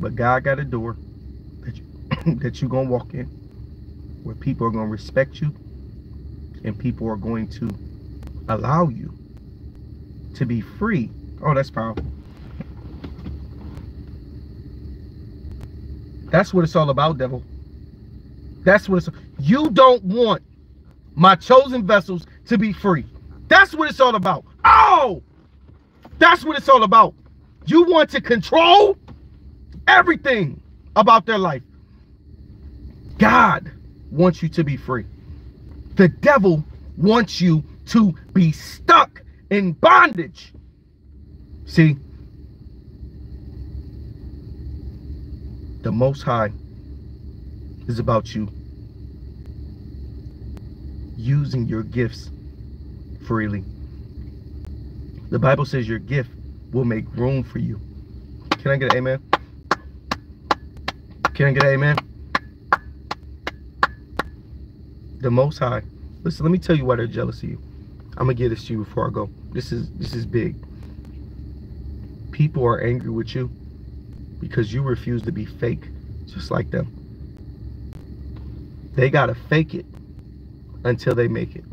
But God got a door that you <coughs> that you're going to walk in where people are going to respect you and people are going to allow you to be free. Oh, that's powerful. That's what it's all about, devil. That's what it's you don't want my chosen vessels to be free. That's what it's all about. Oh, that's what it's all about. You want to control everything about their life. God wants you to be free. The devil wants you to be stuck in bondage. See, the Most High is about you using your gifts freely. The Bible says your gift will make room for you. Can I get an amen? Can I get an amen? The Most High. Listen, let me tell you why they're jealous of you. I'm gonna give this to you before I go. This is this is big. People are angry with you because you refuse to be fake, just like them. They gotta fake it until they make it.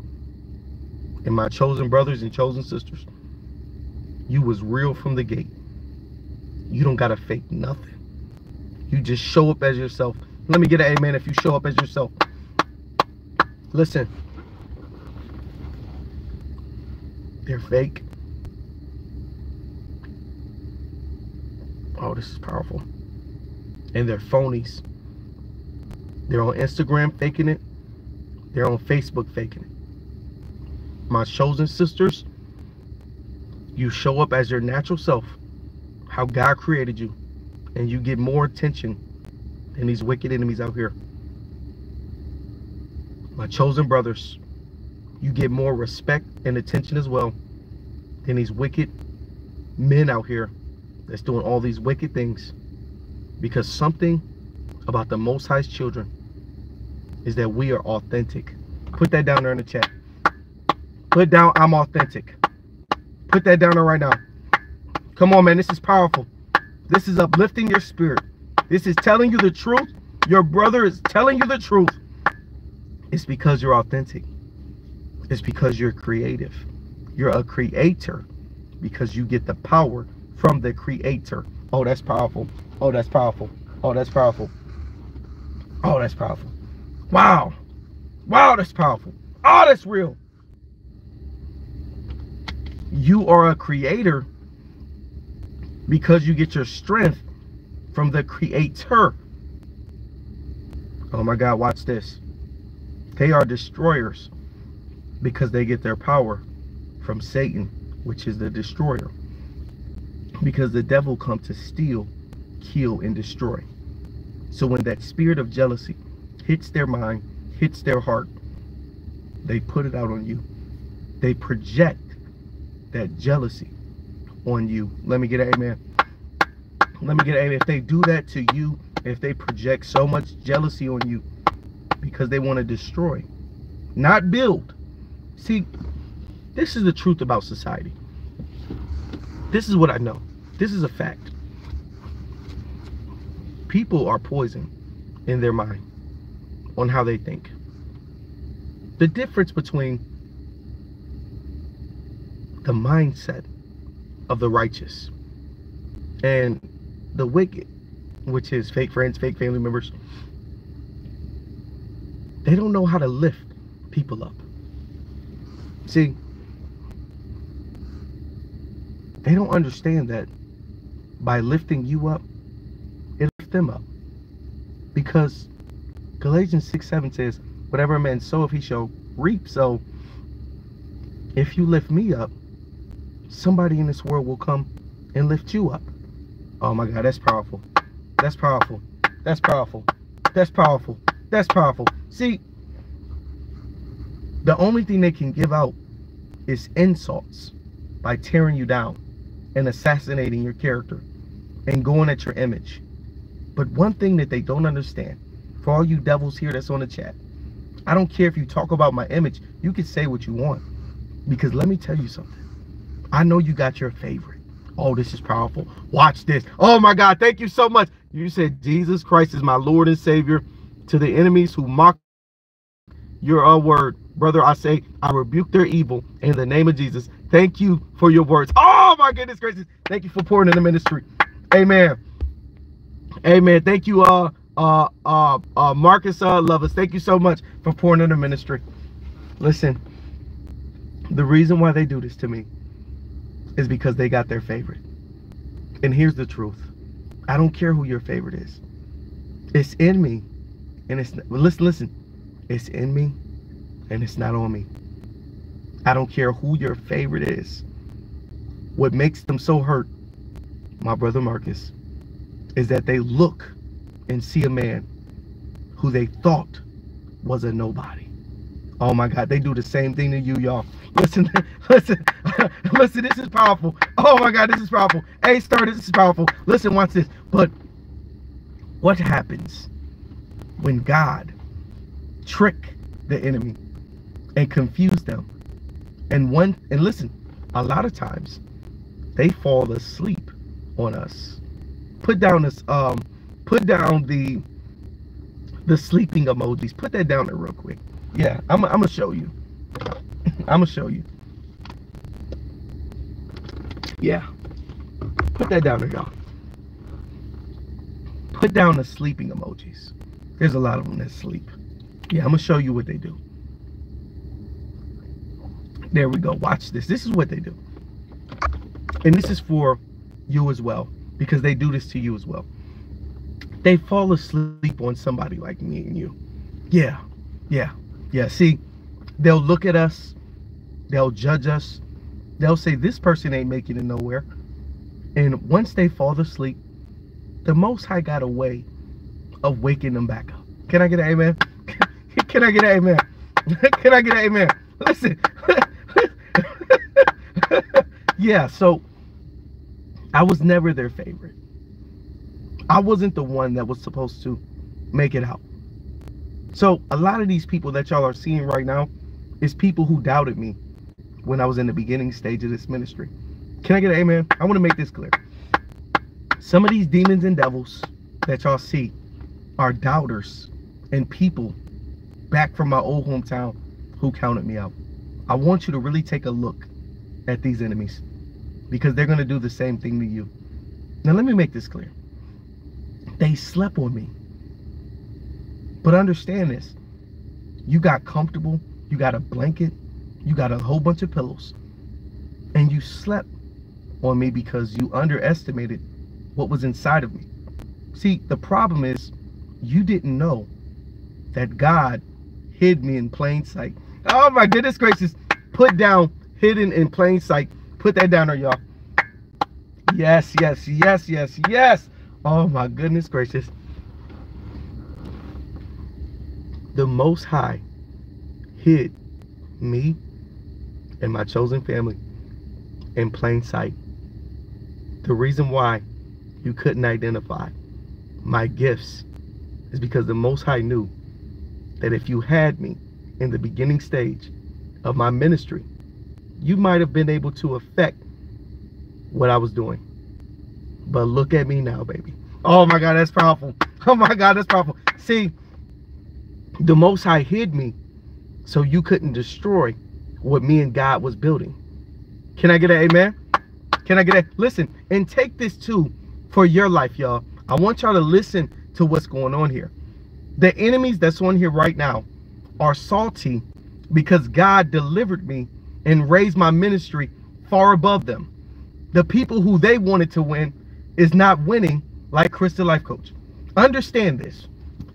And my chosen brothers and chosen sisters, you was real from the gate. You don't gotta fake nothing. You just show up as yourself. Let me get an amen if you show up as yourself. Listen. They're fake. Oh, this is powerful. And they're phonies. They're on Instagram faking it. They're on Facebook faking it. My chosen sisters, you show up as your natural self, how God created you, and you get more attention than these wicked enemies out here. My chosen brothers, you get more respect and attention as well than these wicked men out here that's doing all these wicked things because something about the Most High's children is that we are authentic. Put that down there in the chat. Put down, I'm authentic. Put Put that down there right now. Come on, man. This is powerful. This is uplifting your spirit. This is telling you the truth. Your brother is telling you the truth. It's because you're authentic. It's because you're creative. You're a creator because you get the power from the creator. Oh, that's powerful. Oh, that's powerful. Oh, that's powerful. Oh, that's powerful. Wow. Wow, that's powerful. Oh, that's real. You are a creator because you get your strength from the creator. Oh my God, watch this. They are destroyers because they get their power from Satan, which is the destroyer. Because the devil comes to steal, kill, and destroy. So when that spirit of jealousy hits their mind, hits their heart, they put it out on you. They project that jealousy on you. Let me get an amen. Let me get an amen. If they do that to you, if they project so much jealousy on you because they want to destroy, not build. See, this is the truth about society. This is what I know. This is a fact. People are poison in their mind on how they think. The difference between the mindset of the righteous and the wicked, which is fake friends, fake family members, they don't know how to lift people up. See, they don't understand that by lifting you up, it lifts them up. Because Galatians 6 7 says, Whatever a man sow, if he shall reap. So if you lift me up, somebody in this world will come and lift you up. Oh my God, that's powerful. That's powerful. That's powerful. That's powerful. That's powerful. See, the only thing they can give out is insults by tearing you down and assassinating your character and going at your image. But one thing that they don't understand, for all you devils here that's on the chat, I don't care if you talk about my image, you can say what you want. Because let me tell you something. I know you got your favorite. Oh, this is powerful. Watch this. Oh my God, thank you so much. You said Jesus Christ is my Lord and Savior to the enemies who mock your uh, word. Brother, I say, I rebuke their evil in the name of Jesus. Thank you for your words. Oh my goodness gracious. Thank you for pouring in the ministry. Amen. Amen. Thank you, uh, uh, uh, uh, Marcus uh, Lovers. Thank you so much for pouring in the ministry. Listen, the reason why they do this to me is because they got their favorite. And here's the truth. I don't care who your favorite is. It's in me. And it's listen, listen. It's in me and it's not on me. I don't care who your favorite is. What makes them so hurt, my brother Marcus, is that they look and see a man who they thought was a nobody. Oh my God, they do the same thing to you, y'all. Listen, <laughs> listen, <laughs> listen, this is powerful. Oh my God, this is powerful. Hey, star, this is powerful. Listen, watch this. But what happens when God trick the enemy and confuse them? And one, and listen, a lot of times they fall asleep on us. Put down this, um, put down the the sleeping emojis. Put that down there real quick. Yeah, I'm, I'm gonna show you. <laughs> I'm gonna show you. Yeah. Put that down there, y'all. Put down the sleeping emojis. There's a lot of them that sleep. Yeah, I'm gonna show you what they do. There we go. Watch this. This is what they do. And this is for you as well, because they do this to you as well. They fall asleep on somebody like me and you. Yeah, yeah, yeah. See, they'll look at us, they'll judge us, they'll say, This person ain't making it nowhere. And once they fall asleep, the Most High got a way of waking them back up. Can I get an amen? <laughs> Can I get an amen? <laughs> Can I get an amen? Listen. Yeah, so I was never their favorite. I wasn't the one that was supposed to make it out. So a lot of these people that y'all are seeing right now is people who doubted me when I was in the beginning stage of this ministry. Can I get an amen? I want to make this clear. Some of these demons and devils that y'all see are doubters and people back from my old hometown who counted me out. I want you to really take a look at these enemies because they're going to do the same thing to you. Now, let me make this clear. They slept on me. But understand this you got comfortable, you got a blanket, you got a whole bunch of pillows, and you slept on me because you underestimated what was inside of me. See, the problem is you didn't know that God hid me in plain sight. Oh my goodness gracious. Put down hidden in plain sight. Put that down there, y'all. Yes, yes, yes, yes, yes. Oh my goodness gracious. The Most High hid me and my chosen family in plain sight. The reason why you couldn't identify my gifts is because the Most High knew that if you had me in the beginning stage of my ministry, you might have been able to affect what I was doing. But look at me now, baby. Oh my God, that's powerful. <laughs> Oh my God, that's powerful. See, the Most High hid me so you couldn't destroy what me and God was building. Can I get an amen? Can I get a listen and take this too for your life, y'all. I want y'all to listen to what's going on here. The enemies that's on here right now are salty because God delivered me and raise my ministry far above them. The people who they wanted to win is not winning like Chris The Life Coach. Understand this.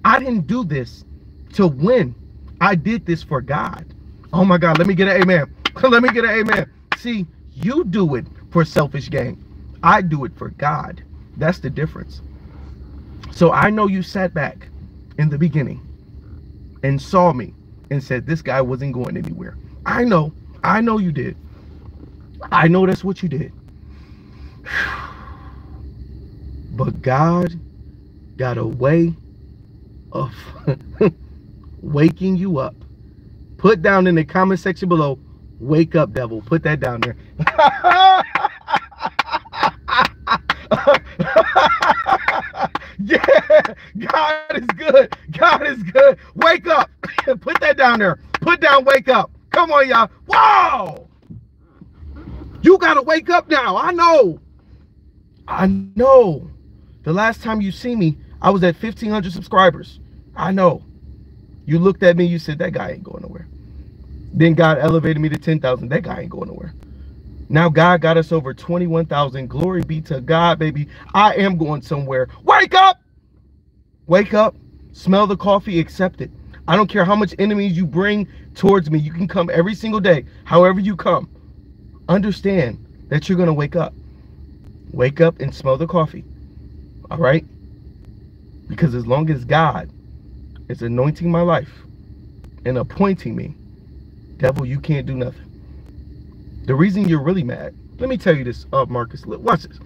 I didn't do this to win. I did this for God. Oh my God, let me get an amen. <laughs> let me get an amen. See, you do it for selfish gain. I do it for God. That's the difference. So I know you sat back in the beginning and saw me and said this guy wasn't going anywhere. I know. I know you did. I know that's what you did. <sighs> But God got a way of <laughs> waking you up. Put down in the comment section below, wake up devil. Put that down there. <laughs> yeah, God is good. God is good. Wake up. <laughs> Put that down there. Put down wake up. Come on, y'all. Whoa. You got to wake up now. I know. I know. The last time you see me, I was at 1,500 subscribers. I know. You looked at me, you said, that guy ain't going nowhere. Then God elevated me to 10,000. That guy ain't going nowhere. Now God got us over 21,000. Glory be to God, baby. I am going somewhere. Wake up! Wake up. Smell the coffee. Accept it. I don't care how much enemies you bring towards me. You can come every single day, however you come. Understand that you're going to wake up. Wake up and smell the coffee. All right? Because as long as God is anointing my life and appointing me, devil, you can't do nothing. The reason you're really mad, let me tell you this, uh, Marcus. Watch this.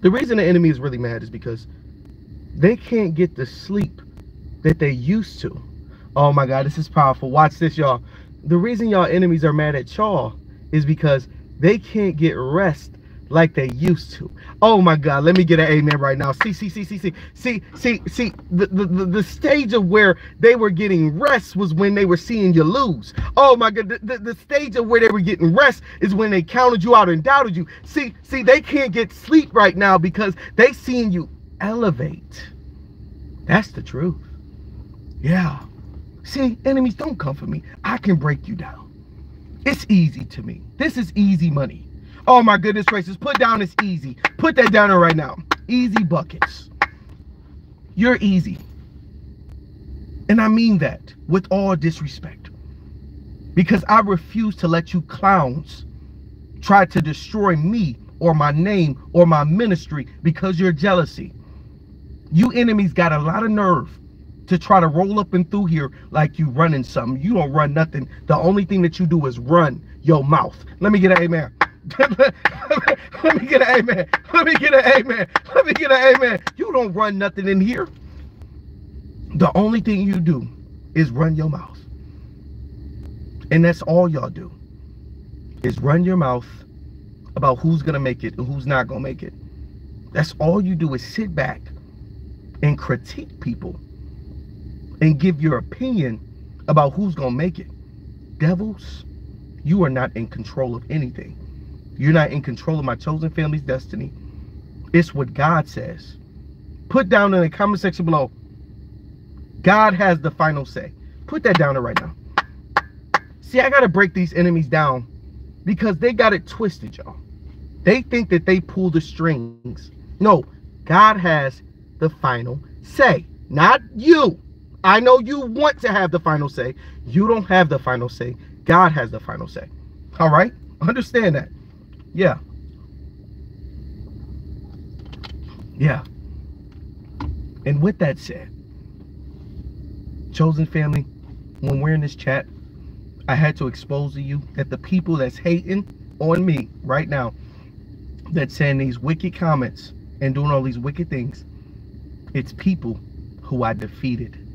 The reason the enemy is really mad is because they can't get the sleep that they used to. Oh my God, this is powerful. Watch this, y'all. The reason y'all enemies are mad at y'all is because they can't get rest like they used to. Oh my God, let me get an amen right now. See, see, see, see, see, see, see, see, the, the, the, stage of where they were getting rest was when they were seeing you lose. Oh my God, the, the, the stage of where they were getting rest is when they counted you out and doubted you. See, see, they can't get sleep right now because they seen you elevate. That's the truth. Yeah. See, enemies, don't come for me. I can break you down. It's easy to me. This is easy money. Oh my goodness gracious. Put down is easy. Put that down right now. Easy buckets. You're easy. And I mean that with all disrespect. Because I refuse to let you clowns try to destroy me or my name or my ministry because you're jealousy. You enemies got a lot of nerve to try to roll up and through here like you running something. You don't run nothing. The only thing that you do is run your mouth. Let me get an amen. <laughs> Let me get an amen. Let me get an amen. Let me get an amen. You don't run nothing in here. The only thing you do is run your mouth. And that's all y'all do. Is run your mouth about who's gonna make it and who's not gonna make it. That's all you do is sit back and critique people and give your opinion about who's gonna make it. Devils, you are not in control of anything. You're not in control of my chosen family's destiny. It's what God says. Put down in the comment section below. God has the final say. Put that down there right now. See, I got to break these enemies down because they got it twisted, y'all. They think that they pull the strings. No, God has the final say, not you. I know you want to have the final say. You don't have the final say. God has the final say. All right? Understand that. Yeah. Yeah. And with that said, chosen family, when we're in this chat, I had to expose to you that the people that's hating on me right now, that's saying these wicked comments and doing all these wicked things, it's people who I defeated.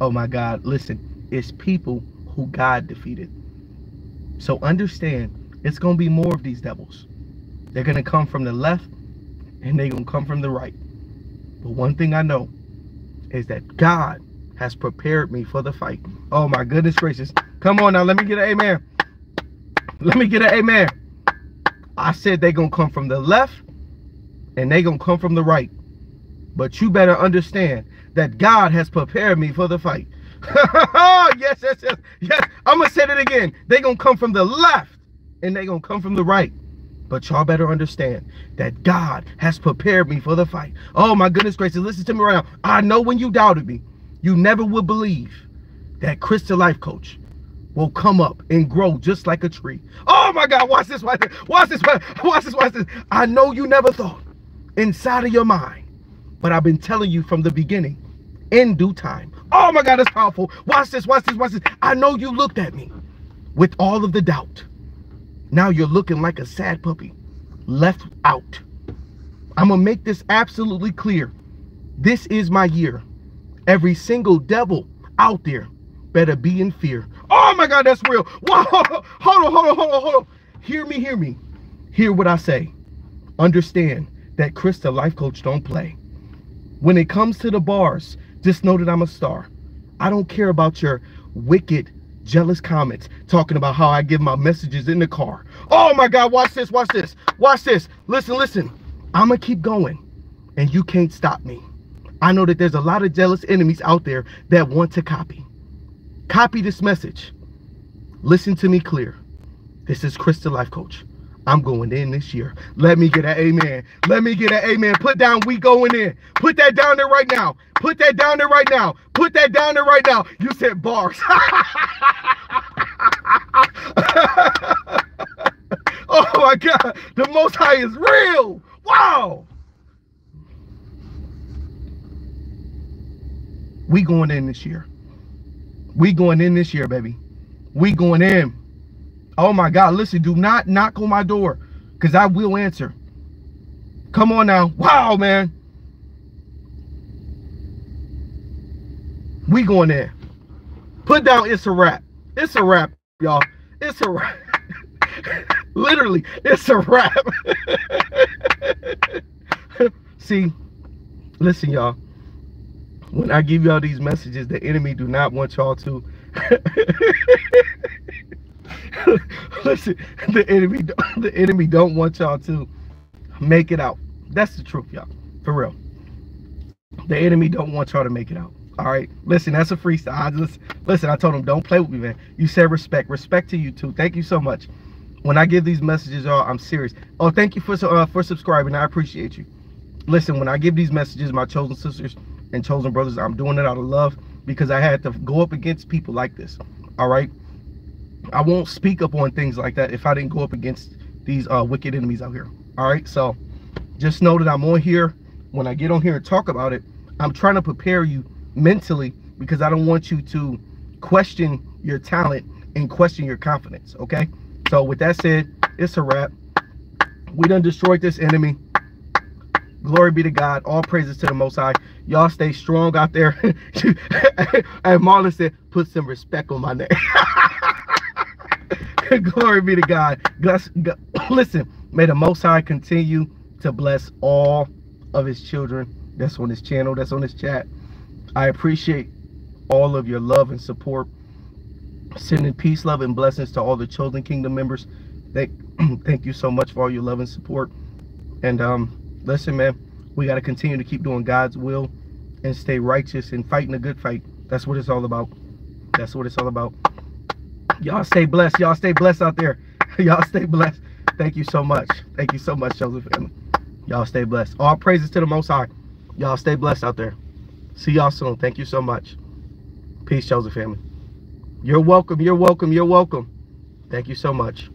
Oh my God, listen, it's people who God defeated. So understand, it's going to be more of these devils. They're going to come from the left and they're going to come from the right. But one thing I know is that God has prepared me for the fight. Oh my goodness gracious. Come on now, let me get an amen. Let me get an amen. I said they're going to come from the left and they're going to come from the right. But you better understand that God has prepared me for the fight. <laughs> yes, yes, yes, yes. I'm going to say it again. They're going to come from the left and they're going to come from the right. But y'all better understand that God has prepared me for the fight. Oh my goodness gracious, listen to me right now. I know when you doubted me, you never would believe that Chris Life Coach will come up and grow just like a tree. Oh my God, watch this, watch this, watch this, watch this, watch this. I know you never thought inside of your mind, but I've been telling you from the beginning, in due time. Oh my God, that's powerful. Watch this, watch this, watch this. I know you looked at me with all of the doubt. Now you're looking like a sad puppy, left out. I'm going to make this absolutely clear. This is my year. Every single devil out there better be in fear. Oh my God, that's real. Whoa, <laughs> hold on, hold on, hold on, hold on. Hear me, hear me. Hear what I say. Understand that Chris, the life coach, don't play. When it comes to the bars, just know that I'm a star. I don't care about your wicked jealous comments talking about how I give my messages in the car. Oh my God, watch this, watch this, watch this. Listen, listen. I'm going to keep going and you can't stop me. I know that there's a lot of jealous enemies out there that want to copy. Copy this message. Listen to me clear. This is Chris The Life Coach. I'm going in this year. Let me get an amen. Let me get an amen. Put down we going in. Put that down there right now. Put that down there right now. Put that down there right now. You said bars. <laughs> oh my God. The Most High is real. Wow. We going in this year. We going in this year, baby. We going in. Oh my God, listen, do not knock on my door because I will answer. Come on now. Wow, man. We going there. Put down it's a wrap. It's a wrap, y'all. It's a wrap. <laughs> Literally, it's a wrap. <laughs> See, listen, y'all. When I give y'all these messages, the enemy do not want y'all to <laughs> <laughs> Listen, the enemy, the enemy don't want y'all to make it out. That's the truth, y'all. For real. The enemy don't want y'all to make it out. All right. Listen, that's a freestyle. I just listen. I told him don't play with me, man. You said respect. Respect to you too. Thank you so much. When I give these messages, y'all, I'm serious. Oh, thank you for uh, for subscribing. I appreciate you. Listen, when I give these messages, my chosen sisters and chosen brothers, I'm doing it out of love because I had to go up against people like this. All right. I won't speak up on things like that if I didn't go up against these uh, wicked enemies out here. All right. So just know that I'm on here. When I get on here and talk about it, I'm trying to prepare you mentally because I don't want you to question your talent and question your confidence. Okay. So with that said, it's a wrap. We done destroyed this enemy. Glory be to God. All praises to the Most High. Y'all stay strong out there. <laughs> and Marlon said, put some respect on my name. <laughs> <laughs> Glory be to God. <clears throat> Listen, May the Most High continue to bless all of his children that's on his channel, that's on his chat. I appreciate all of your love and support. Sending peace, love, and blessings to all the Chosen Kingdom members. Thank, <clears throat> thank you so much for all your love and support. And um, listen, man, we got to continue to keep doing God's will and stay righteous and fighting a good fight. That's what it's all about. That's what it's all about. Y'all stay blessed. Y'all stay blessed out there. <laughs> Y'all stay blessed. Thank you so much. Thank you so much, Joseph family. Y'all stay blessed. All praises to the Most High. Y'all stay blessed out there. See y'all soon. Thank you so much. Peace, Joseph family. You're welcome. You're welcome. You're welcome. Thank you so much.